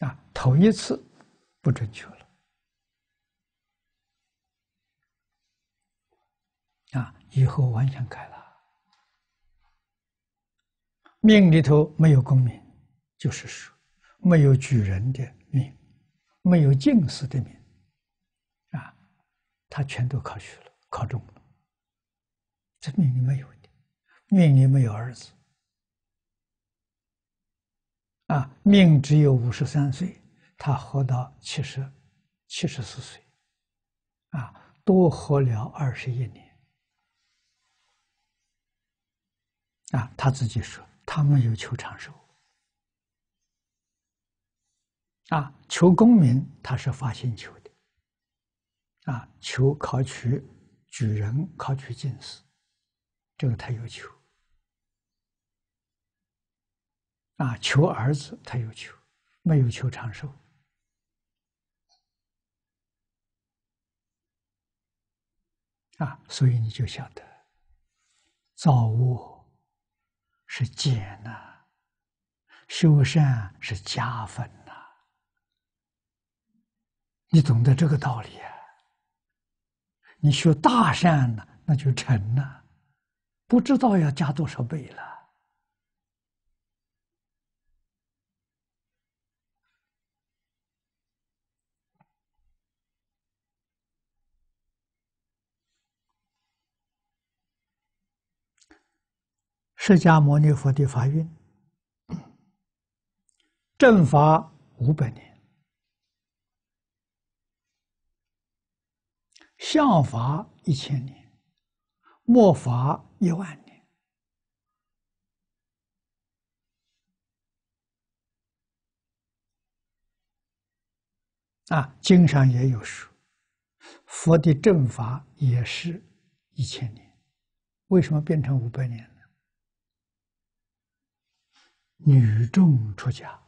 啊，头一次不准确了，啊，以后完全改了。命里头没有功名，就是说没有举人的命，没有进士的命，啊，他全都考取了。考中了，这命里没有的，命里没有儿子，啊，命只有五十三岁，他活到七十，七十四岁，啊，多活了二十一年，啊，他自己说，他没有求长寿，啊，求功名他是发心求的，啊，求考取。举人考取进士，这个他有求。啊，求儿子他有求，没有求长寿。啊，所以你就晓得，造恶是减呐，修善是加分，你懂得这个道理啊。你学大善了，那就成了，不知道要加多少倍了。释迦牟尼佛的法运，正法五百年。相法一千年，末法一万年。啊，经上也有说，佛的正法也是一千年，为什么变成五百年呢？女众出家。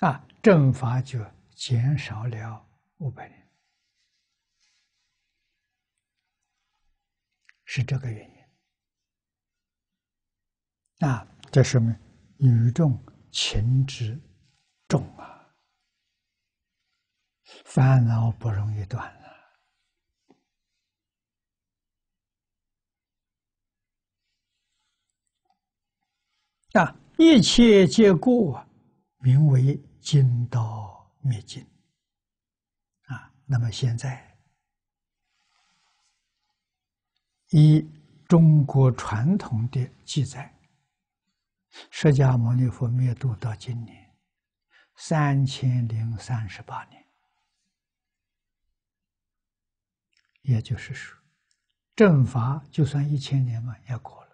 啊，正法就减少了五百年，是这个原因。那，这说明女众情之重啊，烦恼不容易断了。啊，一切皆过。名为金道灭尽啊！那么现在，以中国传统的记载，释迦牟尼佛灭度到今年三千零三十八年，也就是说，正法就算一千年嘛，也过了。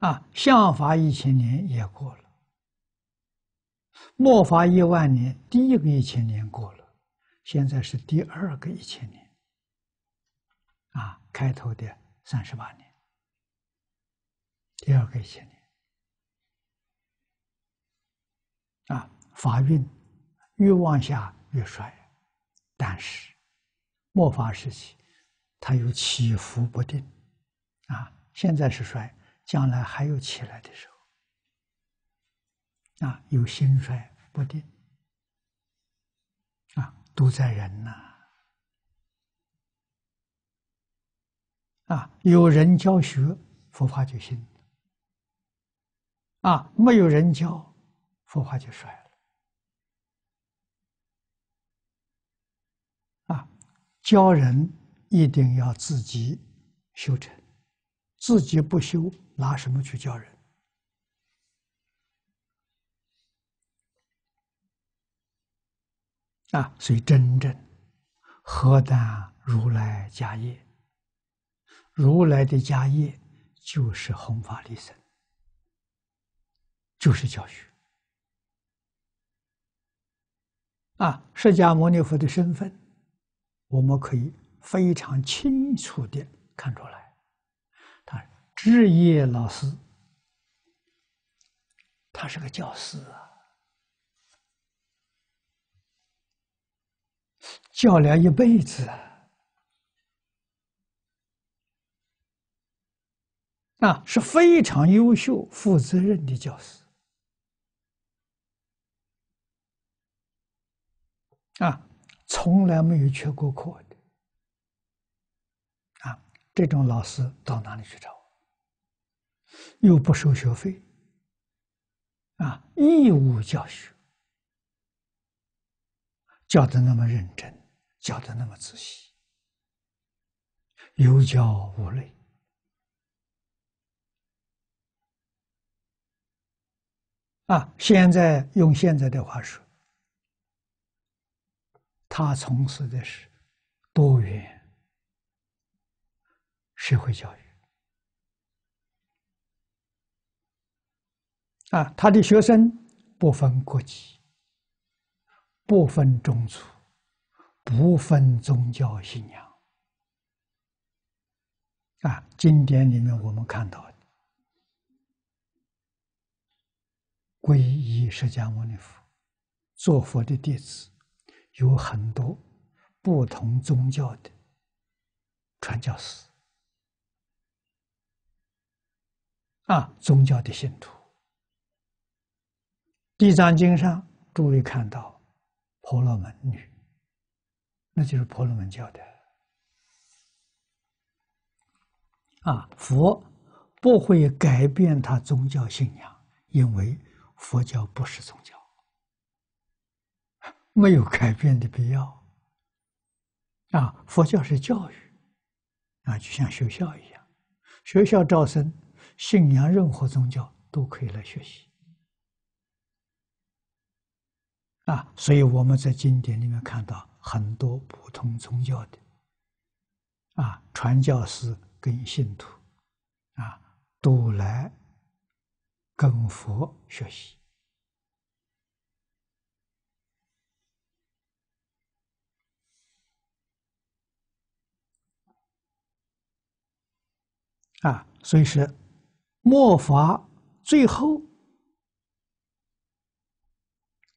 啊，相法一千年也过了，末法一万年，第一个一千年过了，现在是第二个一千年。啊，开头的三十八年，第二个一千年。啊，法运越往下越衰，但是末法时期它有起伏不定。啊，现在是衰。将来还有起来的时候，啊，有兴衰不定，啊，都在人呐。啊，有人教学，佛法就行；啊，没有人教，佛法就衰了。啊，教人一定要自己修成，自己不修，拿什么去教人？啊，所以真正何当如来家业？如来的家业就是弘法利生，就是教学。啊，释迦牟尼佛的身份，我们可以非常清楚的看出来，职业老师，他是个教师啊，教了一辈子。啊，是非常优秀、负责任的教师。啊，从来没有缺过课的。啊，这种老师到哪里去找？又不收学费。啊，义务教学，教的那么认真，教的那么仔细，有教无类。啊，现在用现在的话说，他从事的是多元社会教育。啊，他的学生不分国籍，不分种族，不分宗教信仰。啊，经典里面我们看到。皈依释迦牟尼佛，做佛的弟子有很多不同宗教的传教士啊，宗教的信徒。地藏经上诸位看到婆罗门女，那就是婆罗门教的啊。佛不会改变他宗教信仰，因为。佛教不是宗教，没有改变的必要。啊，佛教是教育，啊，就像学校一样，学校招生，信仰任何宗教都可以来学习。啊，所以我们在经典里面看到很多普通宗教的，啊，传教士跟信徒，啊，都来。跟佛学习啊，所以是末法最后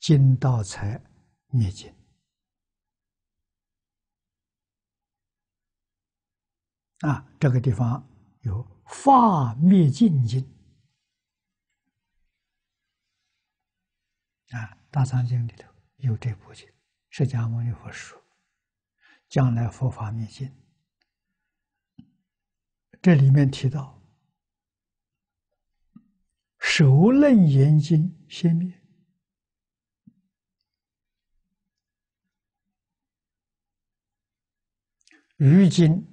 尽道才灭尽啊，这个地方有法灭尽经。啊，《大藏经》里头有这部经，释迦牟尼佛说：“将来佛法灭尽。”这里面提到“首楞严经先灭”，如今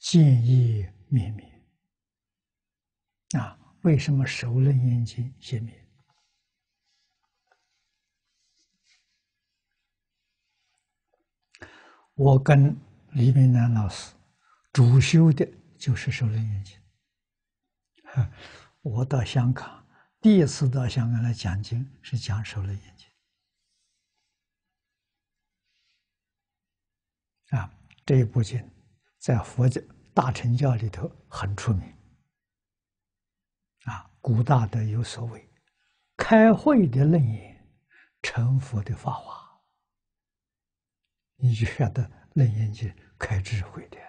见业灭灭。啊，为什么“首楞严经先灭”？我跟李明南老师主修的就是《受楞严经》。我到香港第一次到香港来讲经，是讲《受楞严经》啊。这一部经在佛教大乘教里头很出名啊。古大德有所谓：“开会的楞严，成佛的法华。”你就晓得《楞严经》开智慧的，《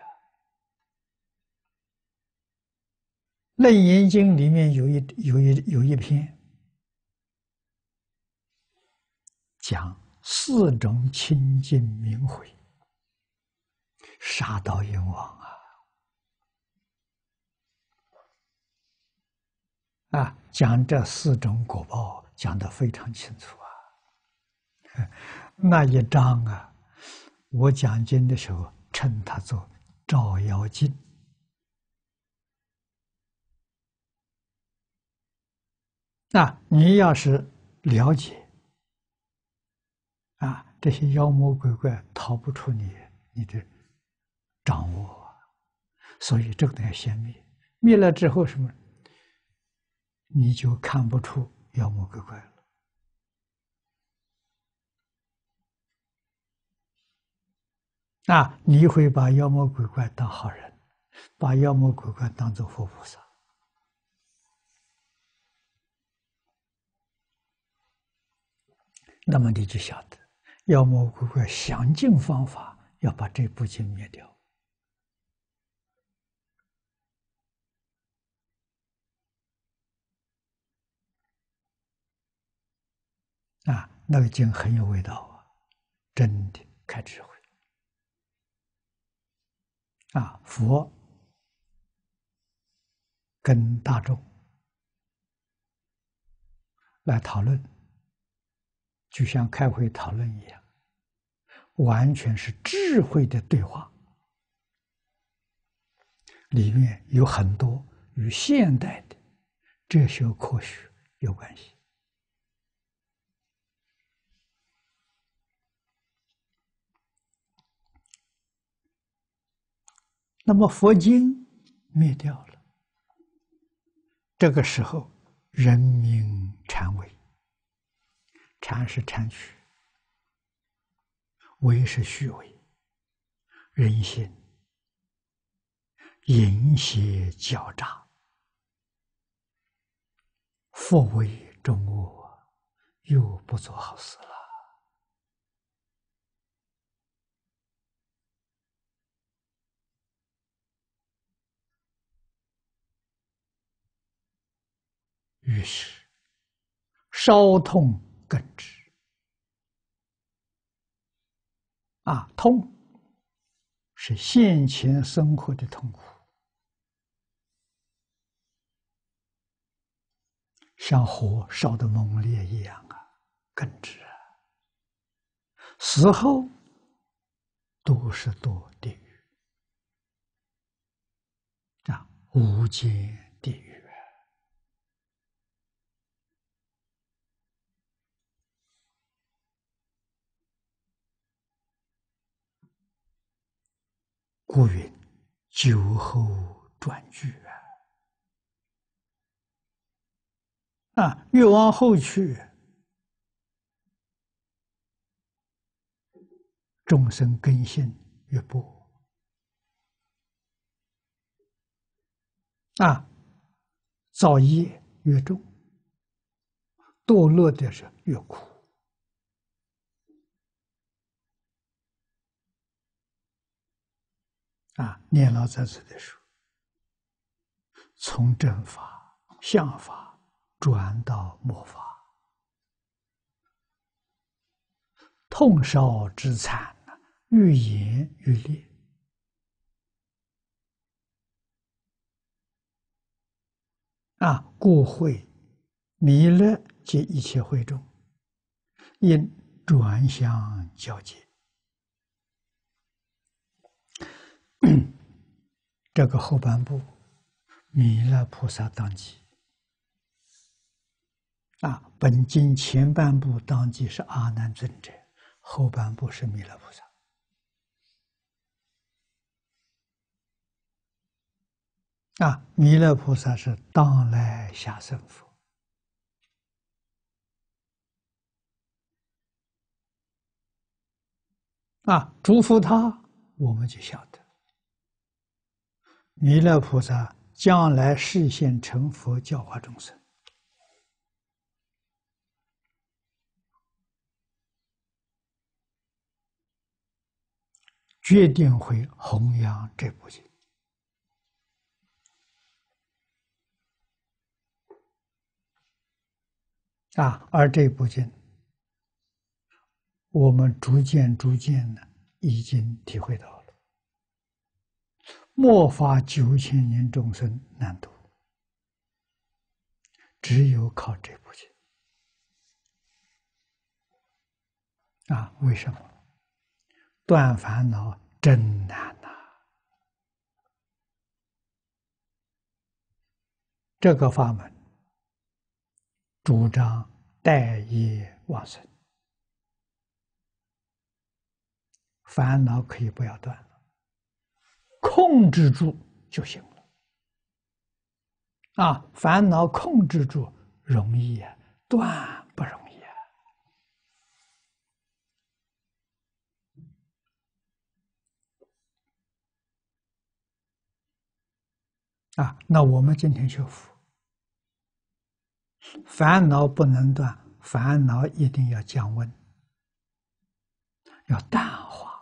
楞严经》里面有一有一有一篇讲四种清净明慧，杀到阎王啊！啊，讲这四种果报讲的非常清楚啊。那一章啊，我讲经的时候称它做照妖镜啊。你要是了解。啊，这些妖魔鬼怪逃不出你你的掌握，所以这个要先灭。灭了之后，什么？你就看不出妖魔鬼怪了。啊，你会把妖魔鬼怪当好人，把妖魔鬼怪当做佛菩萨，那么你就晓得。妖魔鬼怪想尽方法要把这部经灭掉啊！那个经很有味道啊，真的开智慧啊！佛跟大众来讨论。就像开会讨论一样，完全是智慧的对话，里面有很多与现代的哲学科学有关系。那么佛经灭掉了，这个时候人民禅位。禅是禅虚，为是虚伪，人心淫邪狡诈，佛为中恶，又不做好事了。于是烧痛。根治。啊，痛是现前生活的痛苦，像火烧的猛烈一样啊，根治啊，死后都是堕地狱。啊，无间地狱。故云：“酒后转句啊！啊，越往后去，众生根性越薄啊，造业越重，堕落的是越苦。”啊，念老在此的时候，从正法、相法转到末法，痛烧之惨愈演愈烈。啊，故会弥勒及一切会众，因转向交接。这个后半部，弥勒菩萨当机。啊，本经前半部当机是阿难尊者，后半部是弥勒菩萨。啊，弥勒菩萨是当来下生佛啊，祝福他，我们就晓得。弥勒菩萨将来示现成佛，教化众生，决定会弘扬这部经啊！而这部经，我们逐渐逐渐的已经体会到了，末法九千年众生难度，只有靠这部经啊！为什么？断烦恼真难呐！这个法门主张待业往生，烦恼可以不要断，控制住就行了。啊，烦恼控制住容易啊，断不容易啊。啊，那我们今天学佛。烦恼不能断，烦恼一定要降温，要淡化。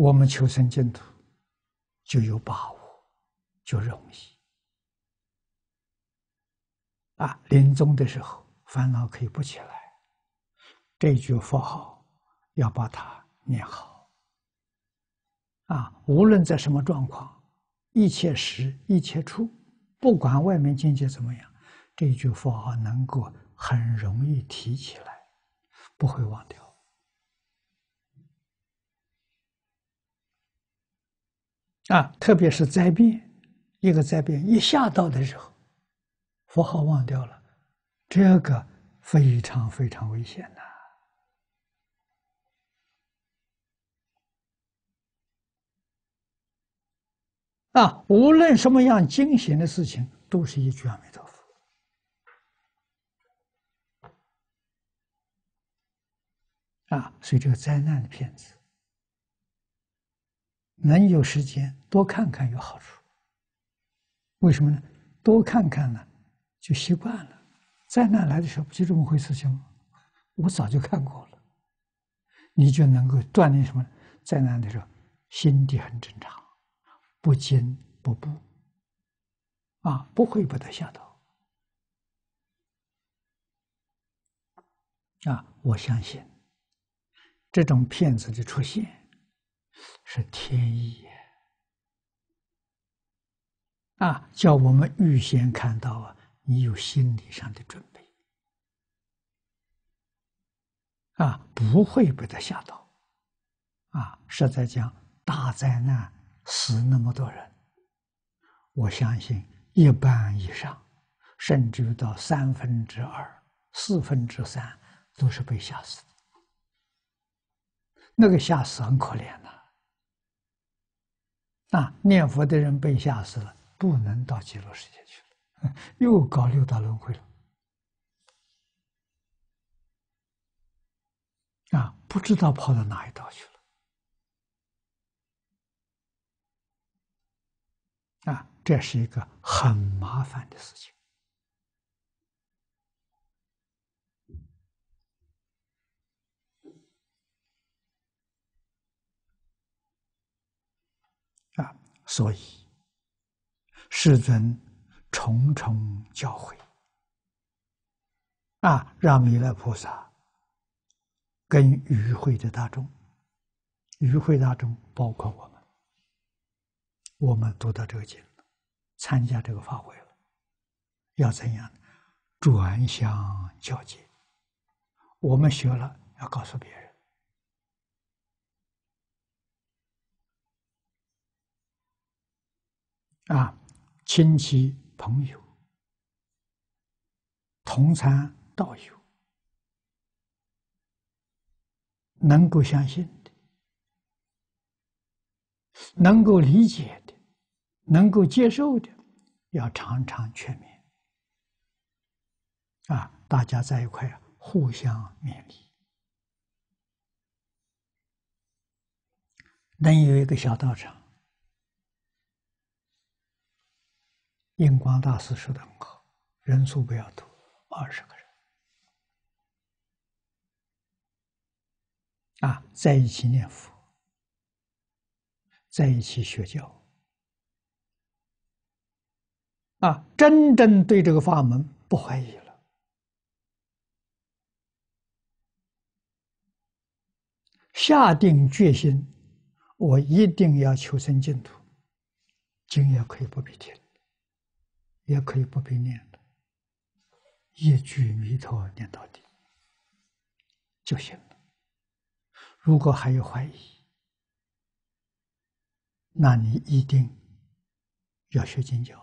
我们求生净土就有把握，就容易。啊，临终的时候烦恼可以不起来，这句佛号要把它念好。啊，无论在什么状况，一切时，一切处。不管外面境界怎么样，这句佛号能够很容易提起来，不会忘掉。啊，特别是灾变，一个灾变一下到的时候，佛号忘掉了，这个非常非常危险的。啊，无论什么样惊险的事情，都是一句阿弥陀佛。啊，所以这个灾难的片子，能有时间多看看有好处。为什么呢？多看看呢，就习惯了。灾难来的时候，不就这么回事情吗？我早就看过了，你就能够锻炼什么？灾难的时候，心地很正常。不惊不怖，啊，不会把他吓到，啊，我相信这种骗子的出现是天意，啊，叫我们预先看到啊，你有心理上的准备，啊，不会被他吓到，啊，实在讲大灾难。死那么多人，我相信一半以上，甚至到三分之二、四分之三，都是被吓死的。那个吓死很可怜的，啊念佛的人被吓死了，不能到极乐世界去了，又搞六道轮回了，啊，不知道跑到哪一道去了。啊，这是一个很麻烦的事情。啊，所以世尊重重教诲，啊，让弥勒菩萨跟与会的大众，与会大众包括我们。我们读到这个经，参加这个法会了，要怎样？转向交接。我们学了，要告诉别人。啊，亲戚朋友、同参道友，能够相信的，能够理解的。能够接受的，要常常劝勉啊！大家在一块互相勉励。能有一个小道场，印光大师说的很好，人数不要多，二十个人。啊，在一起念佛，在一起学教，啊，真正对这个法门不怀疑了，下定决心，我一定要求生净土，经也可以不必听。也可以不必念的，一句弥陀念到底就行了。如果还有怀疑，那你一定要学经教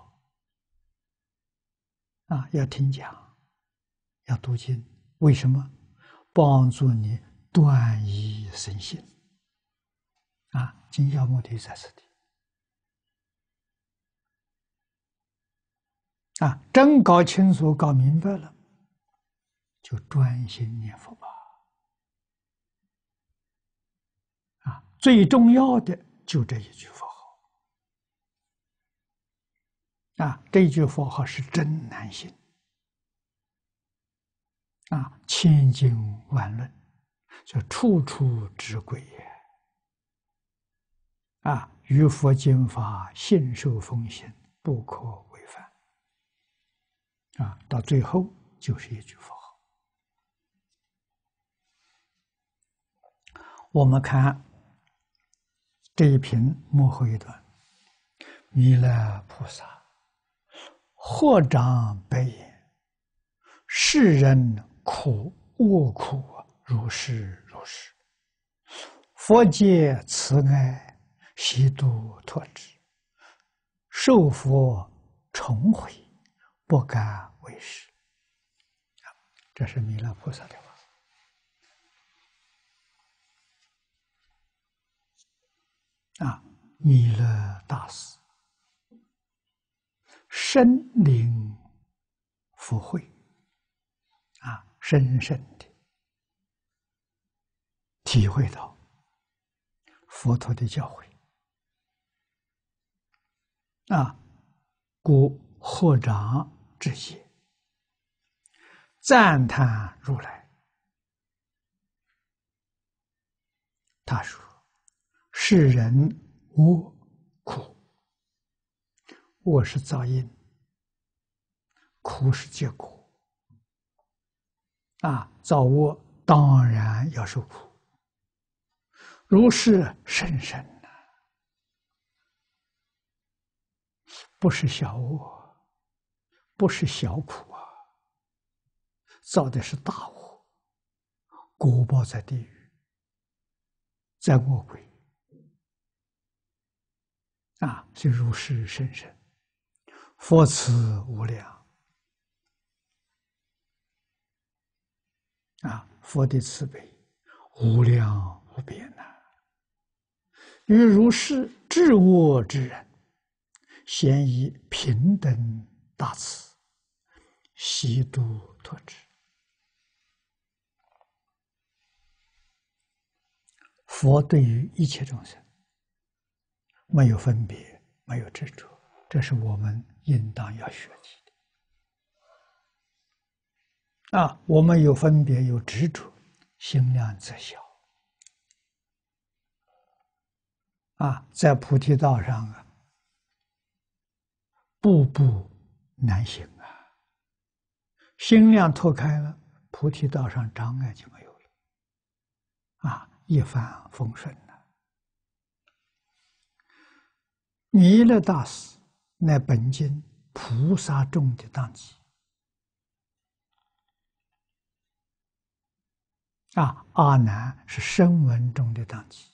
啊，要听讲，要读经。为什么？帮助你断疑生信啊！经教目的在此地啊，真搞清楚、搞明白了，就专心念佛吧。啊，最重要的就这一句佛号啊，这句佛号是真难信。啊，千经万论，叫处处之贵也。啊，于佛经法信受奉行，不可。啊，到最后就是一句佛号。我们看这一篇幕后一段，弥勒菩萨合掌白：“世人。”苦恶苦，如是如是。佛界慈爱，悉度脱之。受佛重回，不敢为师。这是弥勒菩萨的话。啊，弥勒大师身临佛会。深深的体会到佛陀的教诲啊，故合掌这些，赞叹如来。他说：“世人无苦，我是造因，苦是结果。”啊，造恶当然要受苦，如是甚深呐，不是小恶，不是小苦啊，造的是大恶，果报在地狱，在恶鬼，啊，就如是甚深，佛慈无量。啊，佛的慈悲无量无边呐！与如是至恶之人，先以平等大慈，悉度脱之。佛对于一切众生没有分别，没有执着，这是我们应当要学习的。啊，我们有分别，有执着，心量则小。啊，在菩提道上啊，步步难行。心量拓开了，菩提道上障碍就没有了。啊，一帆风顺了。弥勒大师乃本经菩萨众的当机。啊，阿难是声闻中的当机，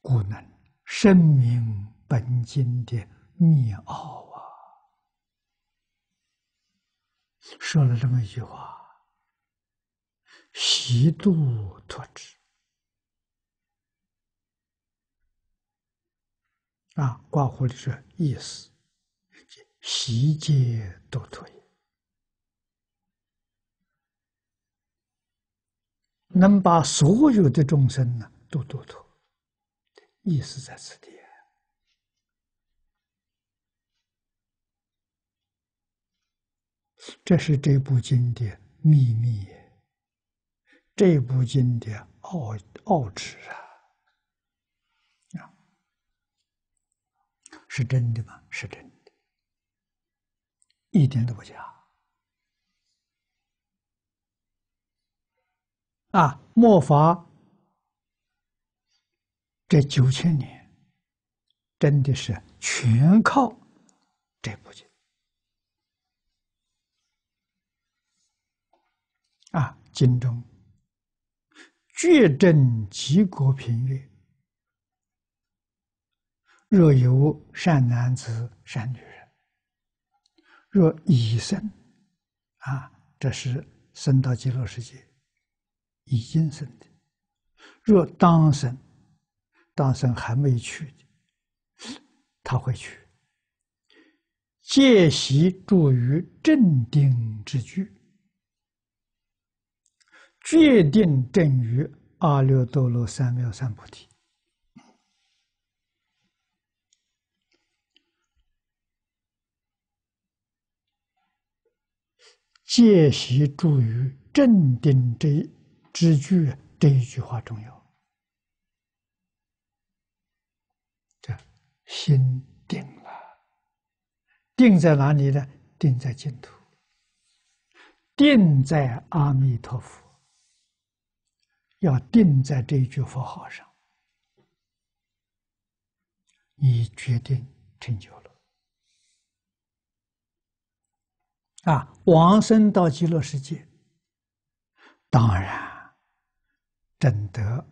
故能深明本经的密奥啊！说了这么一句话：“悉度脱之。”啊，挂乎里是意思，悉皆都脱。能把所有的众生呢都度脱，意思在此地。这是这部经的秘密，这部经的奥奥旨啊！啊，是真的吗？是真的，一点都不假。啊，末法这九千年，真的是全靠这部经啊，经中绝证极国平乐。若有善男子、善女人，若已生，啊，这是生到极乐世界，已经生的；若当生，当生还没去的，他会去。戒习住于镇定之居，决定正于阿耨多罗三藐三菩提。戒习住于镇定这之句，这一句话重要。这心定了，定在哪里呢？定在净土，定在阿弥陀佛。要定在这一句佛号上，你决定成就了。啊，往生到极乐世界，当然证得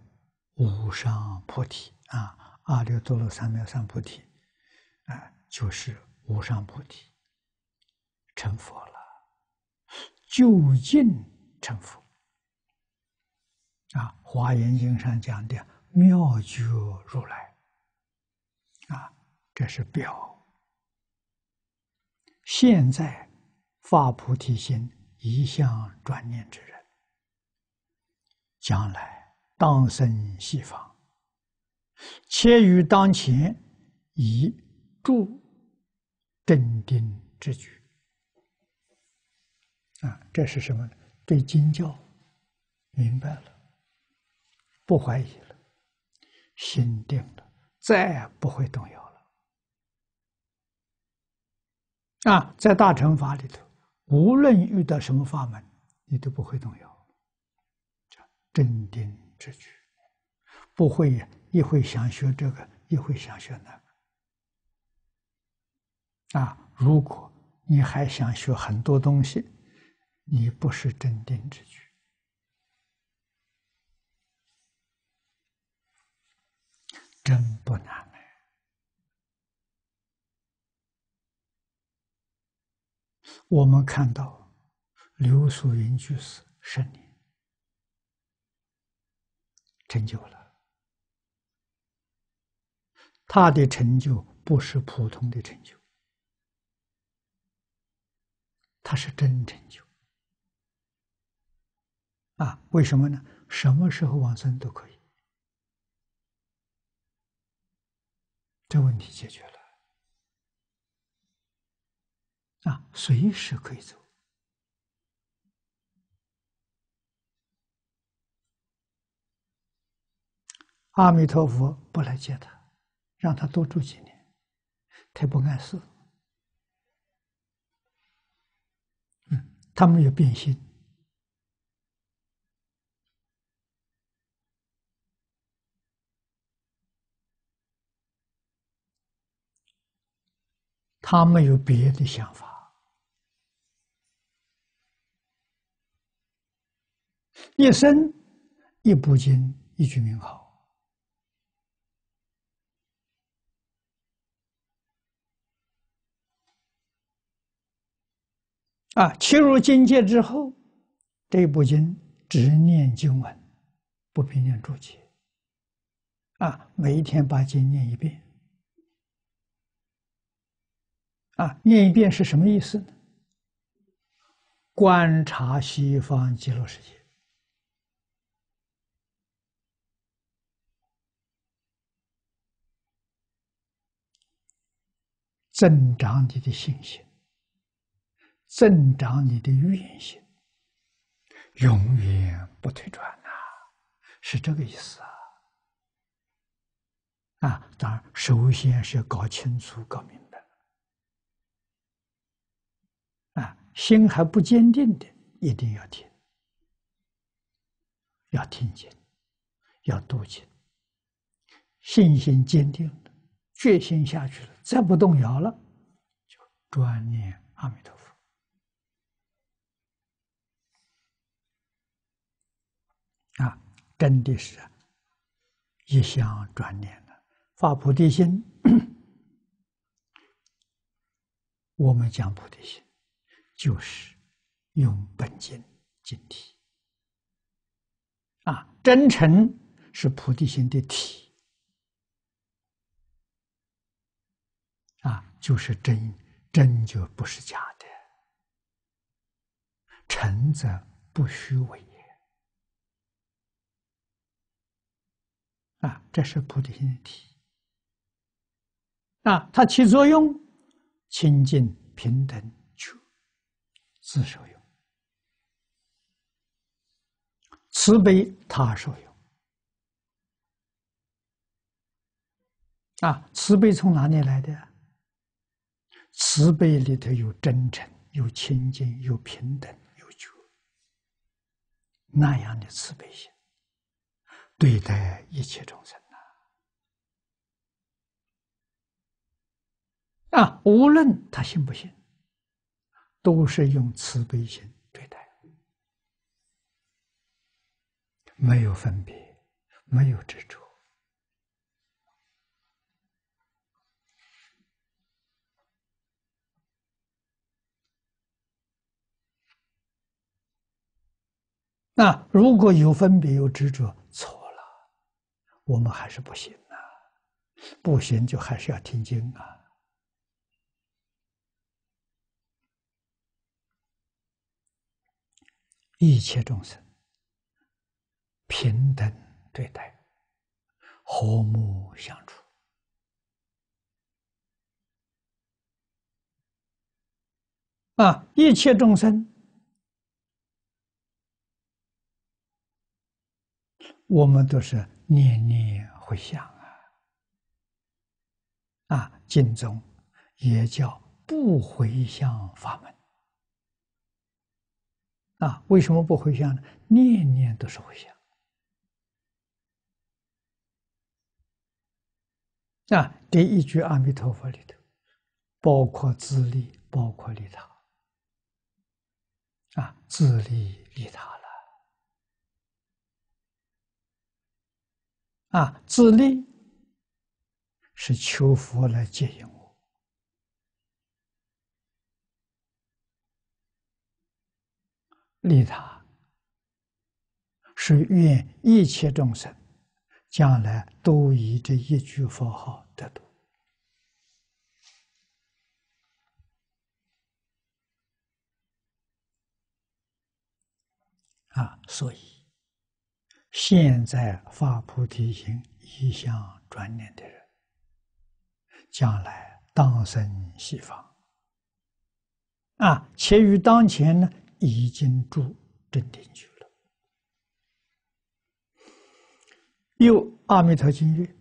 无上菩提啊，阿耨多罗三藐三菩提，啊，就是无上菩提，成佛了，究竟成佛。啊，《华严经》上讲的妙觉如来，啊，这是表，现在。发菩提心，一向专念之人，将来当生西方，且于当前以住镇定之举。啊，这是什么呢？对经教明白了，不怀疑了，心定了，再不会动摇了。啊，在大乘法里头。无论遇到什么法门，你都不会动摇，叫镇定之举，不会一会想学这个，一会想学那个。啊，如果你还想学很多东西，你不是镇定之举，真不难。我们看到刘素云居士十年成就了，他的成就不是普通的成就，他是真成就啊！为什么呢？什么时候往生都可以，这问题解决了。啊，随时可以走。阿弥陀佛不来接他，让他多住几年，他不碍事。嗯，他没有变心，他没有别的想法。一生一部经，一句名号啊！切入境界之后，这部经只念经文，不必念注解啊！每一天把经念一遍啊！念一遍是什么意思呢？观察西方极乐世界。增长你的信心，增长你的愿心，永远不退转呐，是这个意思啊！啊，当然，首先是要搞清楚、搞明白。啊，心还不坚定的，一定要听，要听经，要读经，信心坚定了，决心下去了，再不动摇了，就专念阿弥陀佛。啊，真的是一向专念的发菩提心。我们讲菩提心，就是用本经经体。啊，真诚是菩提心的体，啊，就是真，真就不是假的，诚则不虚伪也。啊，这是菩提心的体，啊，它起作用，清净平等，自受用。慈悲他受用啊！慈悲从哪里来的？慈悲里头有真诚，有清净，有平等，有觉，那样的慈悲心对待一切众生呐！啊，无论他信不信，都是用慈悲心对待。没有分别，没有执着。那如果有分别有执着，错了，我们还是不行啊！不行就还是要听经啊！一切众生。平等对待，和睦相处啊！一切众生，我们都是念念回向啊！啊，经中也叫不回向法门啊？为什么不回向呢？念念都是回向。啊，第一句阿弥陀佛里头，包括自利，包括利他。啊，自利利他了。啊，自利是求佛来接引我，利他是愿一切众生。将来都以这一句佛号得度啊！所以现在发菩提心、一向专念的人，将来当生西方啊！且于当前呢，已经住正定去了。又阿弥陀经曰：“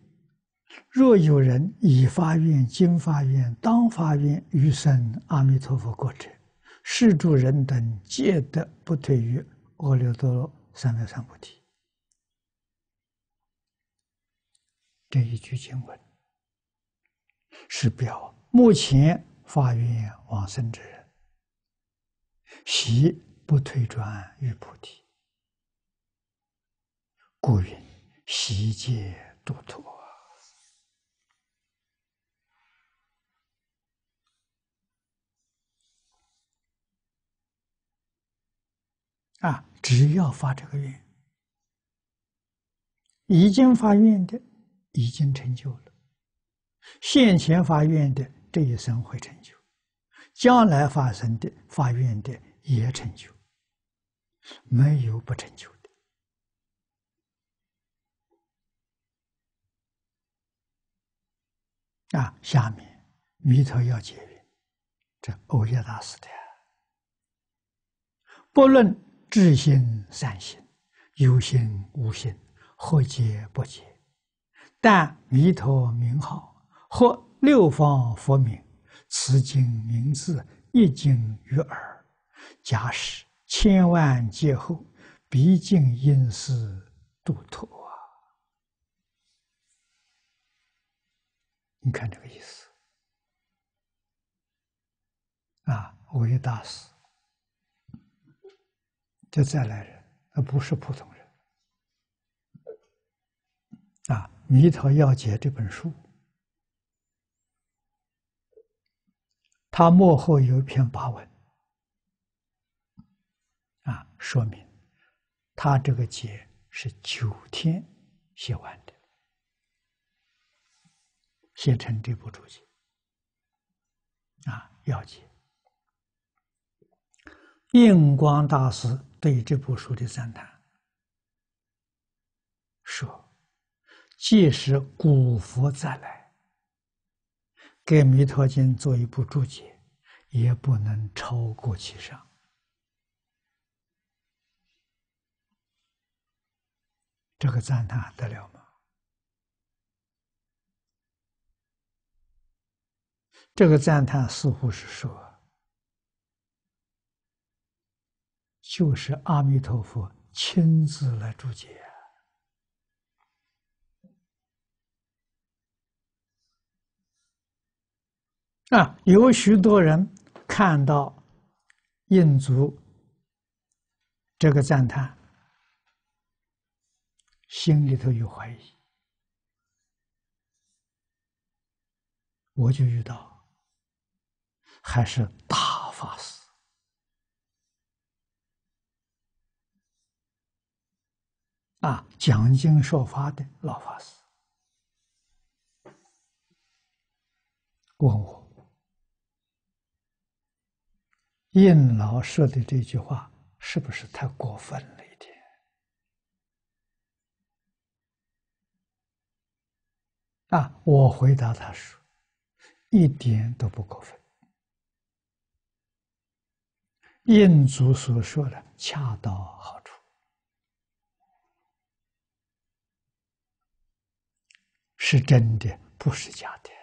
若有人已发愿、今发愿、当发愿，欲生阿弥陀佛国者，是诸人等皆得不退于阿耨多罗三藐三菩提。”这一句经文是表目前发愿往生之人，悉不退转于菩提，故云。悉皆度脱啊！只要发这个愿，已经发愿的已经成就了；现前发愿的这一生会成就；将来发生的发愿的也成就，没有不成就的。啊，下面弥陀要解云，这欧耶大师的，不论智心善心，有心无心，或解不解，但弥陀名号或六方佛名，此经名字一经于耳，假使千万劫后，毕竟因是度脱啊！你看这个意思啊，伟大师，这再来人，而不是普通人啊！《弥陀要解》这本书，他幕后有一篇跋文啊，说明他这个节是九天写完的。写成这部注解啊，要解。印光大师对这部书的赞叹说：“即使古佛再来，给《弥陀经》做一部注解，也不能超过其上。”这个赞叹得了吗？这个赞叹似乎是说，就是阿弥陀佛亲自来注解啊！有许多人看到印足这个赞叹，心里头有怀疑，我就遇到。还是大法师啊，讲经说法的老法师问我：“印老说的这句话是不是太过分了一点？”啊，我回答他说：“一点都不过分。”印祖所说的恰到好处，是真的，不是假的。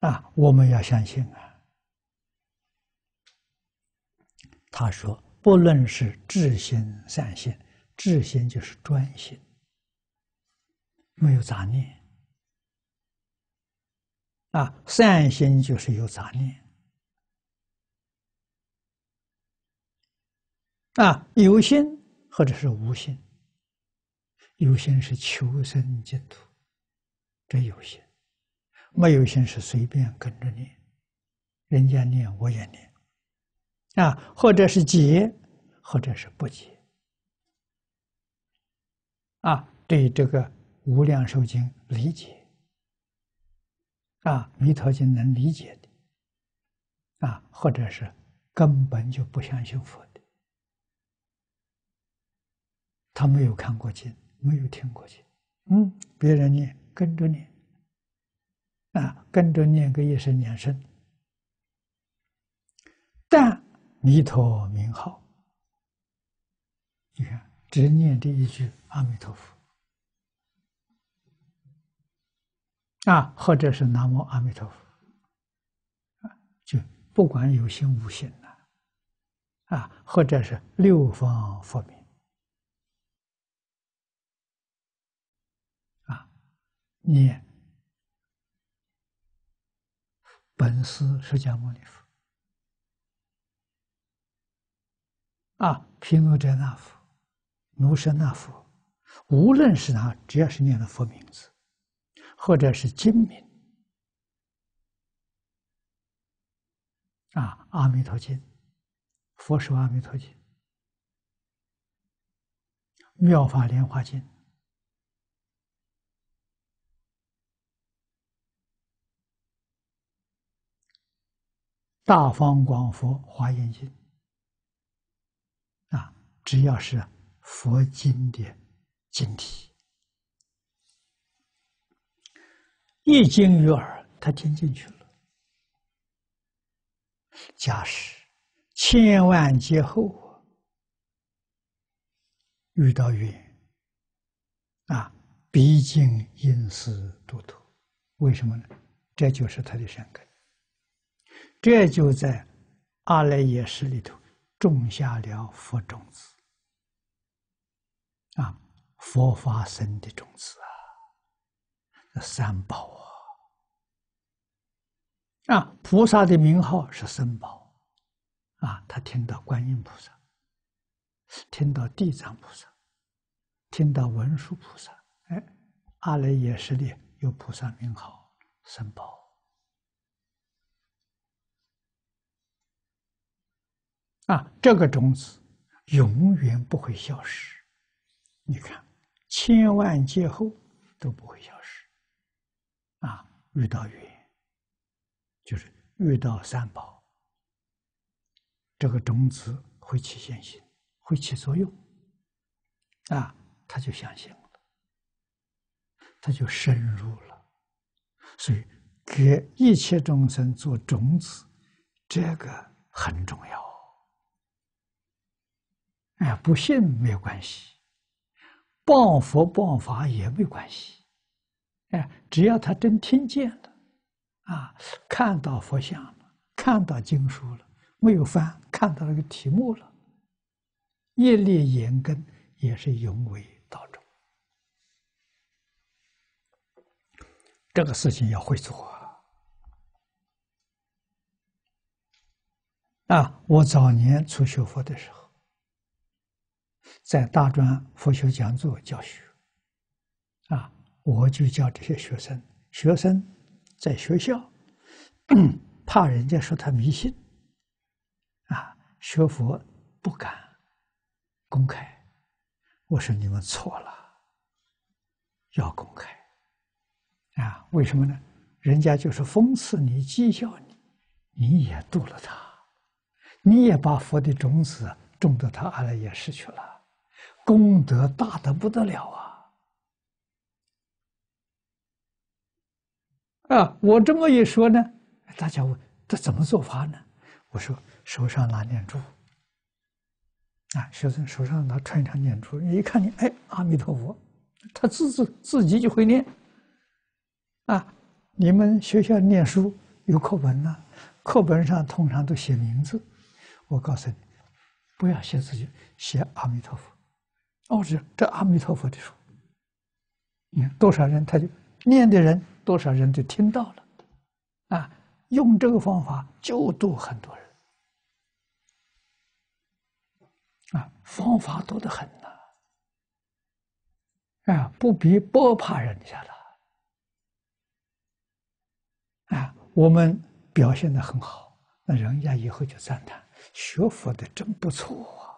啊，我们要相信啊。他说，不论是智心、善心，智心就是专心。没有杂念啊，善心就是有杂念啊，有心或者是无心，有心是求生净土，这有心；没有心是随便跟着念，人家念我也念。啊，或者是结，或者是不结。啊，对这个。无量寿经理解。啊，弥陀经能理解的。啊，或者是根本就不相信佛的，他没有看过经，没有听过经，嗯，别人念跟着念。啊，跟着念个一声两声，但弥陀名号，你看只念这一句阿弥陀佛。啊，或者是南无阿弥陀佛，啊，就不管有心无心的，啊，或者是六方佛名，啊，念本师释迦牟尼佛，啊，毗卢遮那佛、卢舍那佛，无论是哪，只要是念的佛名字。或者是经名啊，《阿弥陀经》《佛说阿弥陀经》《妙法莲华经》《大方广佛华严经》啊，只要是佛经的经体。一经于耳，他听进去了。假使千万劫后遇到缘啊，毕竟因师度脱，为什么呢？这就是他的善根。这就在阿赖耶识里头种下了佛种子。啊，佛法生的种子啊，这三宝啊，啊，菩萨的名号是僧宝。啊，他听到观音菩萨，听到地藏菩萨，听到文殊菩萨，哎，阿赖耶识里有菩萨名号僧宝。啊，这个种子永远不会消失。你看，千万劫后都不会消失。啊，遇到缘，就是遇到三宝，这个种子会起现行，会起作用。啊，他就相信了，他就深入了。所以，给一切众生做种子，这个很重要。哎，不信没有关系，谤佛谤法也没关系，哎，只要他真听见了，啊，看到佛像了，看到经书了，没有翻，看到那个题目了，业力严根也是永为道中，这个事情要会做啊！我早年初学佛的时候。在大专佛学讲座教学，啊，我就教这些学生。学生在学校怕人家说他迷信，啊，学佛不敢公开。我说你们错了，要公开。啊，为什么呢？人家就是讽刺你、讥笑你，你也度了他，你也把佛的种子种到他阿赖耶识去了。功德大的不得了啊！啊，我这么一说呢，大家问这怎么做法呢？我说手上拿念珠，啊，学生手上拿串串念珠，一看你，哎，阿弥陀佛，他自自自己就会念。啊，你们学校念书有课本呢，课本上通常都写名字，我告诉你，不要写自己，写阿弥陀佛。哦，这这阿弥陀佛的书，你看多少人他就念的人，多少人就听到了，啊，用这个方法就度很多人，啊，方法多得很呐，啊，不比不怕人家了，啊，我们表现的很好，那人家以后就赞叹学佛的真不错。啊，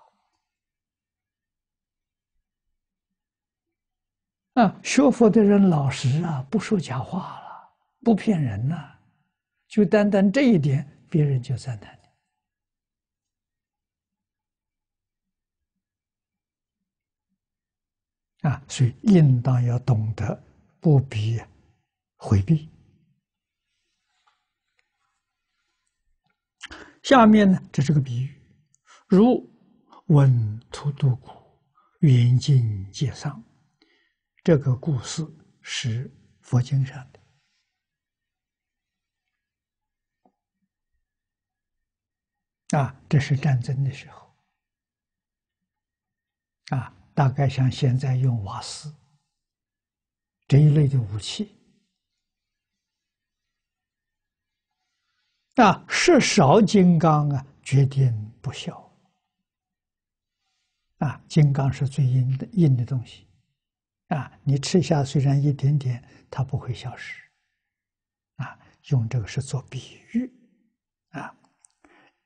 啊学佛的人老实啊，不说假话了，不骗人呐，就单单这一点，别人就赞叹你啊。所以应当要懂得不必回避。下面呢，这是个比喻，如稳土度谷，远近皆上。这个故事是佛经上的。啊，这是战争的时候。啊，大概像现在用瓦斯这一类的武器。啊，是少金刚啊，决定不小啊，金刚是最硬的硬的东西。啊，你吃下虽然一点点，它不会消失。啊，用这个是做比喻，啊，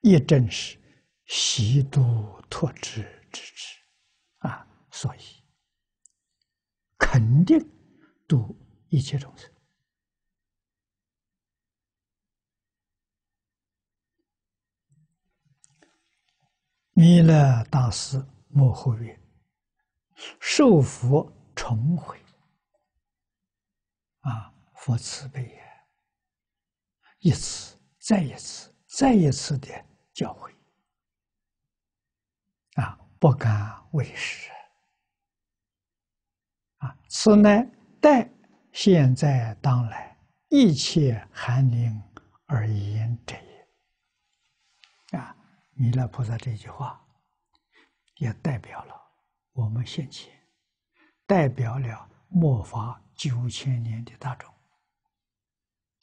也正是习度托之之之，啊，所以肯定度一切众生。弥勒大师幕后曰：“受福。”重回啊！佛慈悲也，一次再一次再一次的教诲啊，不敢为师啊！此乃待现在当来一切寒灵而言者也。啊，弥勒菩萨这句话，也代表了我们现前，代表了末法九千年的大众。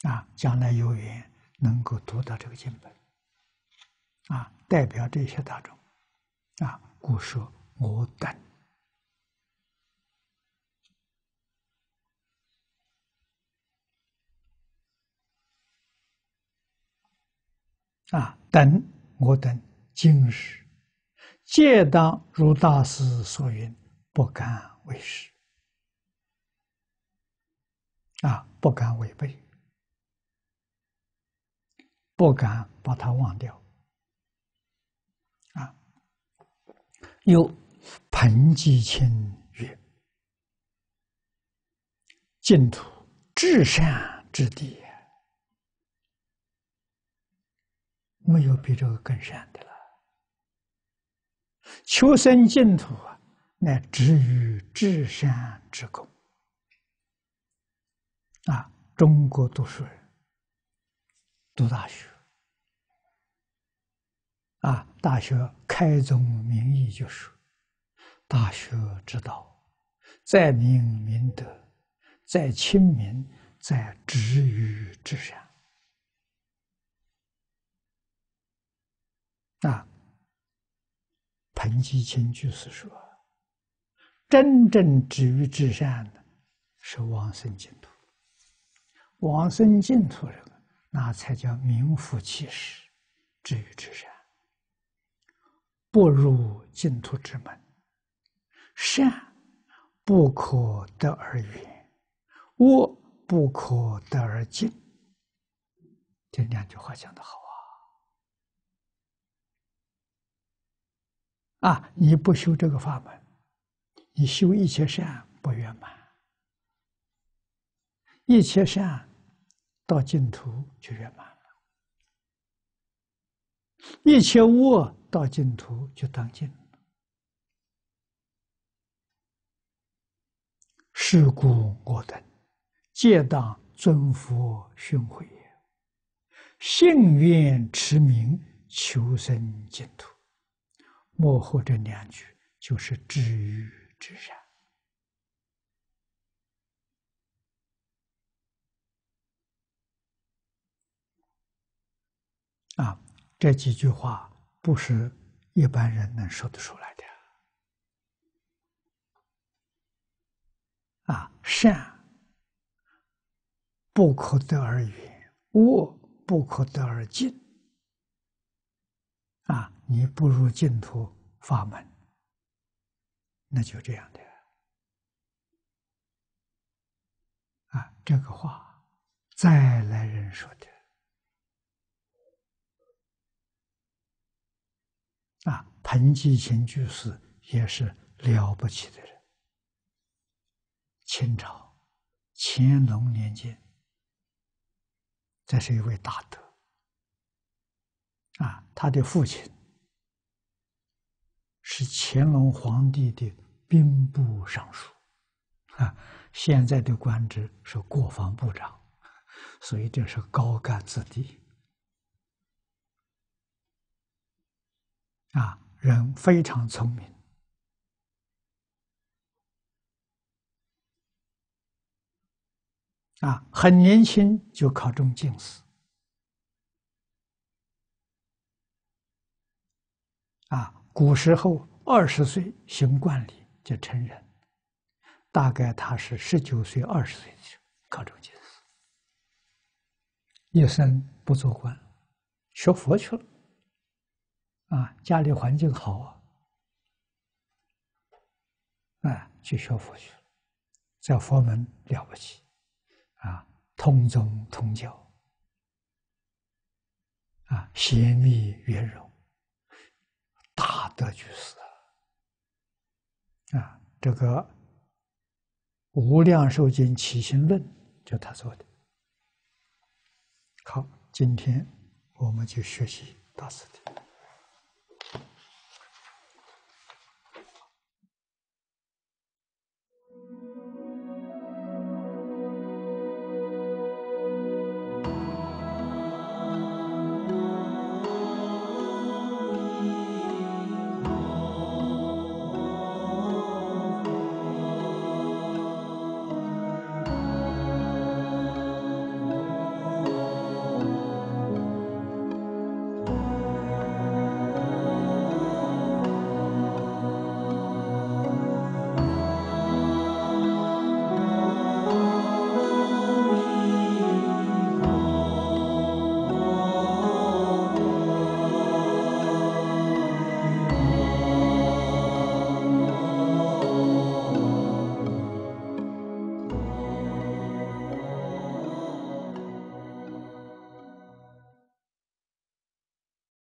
啊，将来有缘能够读到这个经本，啊，代表这些大众，啊，故说我等，啊，等我等今日，皆当如大师所云，不敢为师，啊，不敢违背。不敢把它忘掉，啊！有彭吉清曰：“净土至善之地，没有比这个更善的了。求生净土啊，乃至于至善之功啊！中国读书人。”读大学，啊，大学开宗明义就是：大学之道，在明明德，在亲民，在止于至善。啊，彭基清居士说：“真正止于至善的，是往生净土。往生净土人。”那才叫名副其实，至于至善，不入净土之门，善不可得而远，恶不可得而近。这两句话讲的好啊！啊，你不修这个法门，你修一切善不圆满，一切善。到净土就圆满了，一切恶到净土就当尽了。是故我等皆当尊佛训诲也，信愿持名求生净土。幕后这两句就是治愈之善。啊，这几句话不是一般人能说得出来的。啊，善不可得而远，恶不可得而近。啊，你不入净土法门，那就这样的。啊，这个话再来人说的。啊，彭继勤居士也是了不起的人。清朝乾隆年间，这是一位大德。啊，他的父亲是乾隆皇帝的兵部尚书，啊，现在的官职是国防部长，所以这是高干子弟。啊，人非常聪明，啊，很年轻就考中进士，啊，古时候二十岁行冠礼就成人，大概他是十九岁、二十岁的时候考中进士，一生不做官，学佛去了。啊，家里环境好啊，哎，去学佛去了，在佛门了不起，啊，通宗通教，啊，贤密圆融，大德居士啊，这个《无量寿经起心论》就他做的。好，今天我们就学习到此地。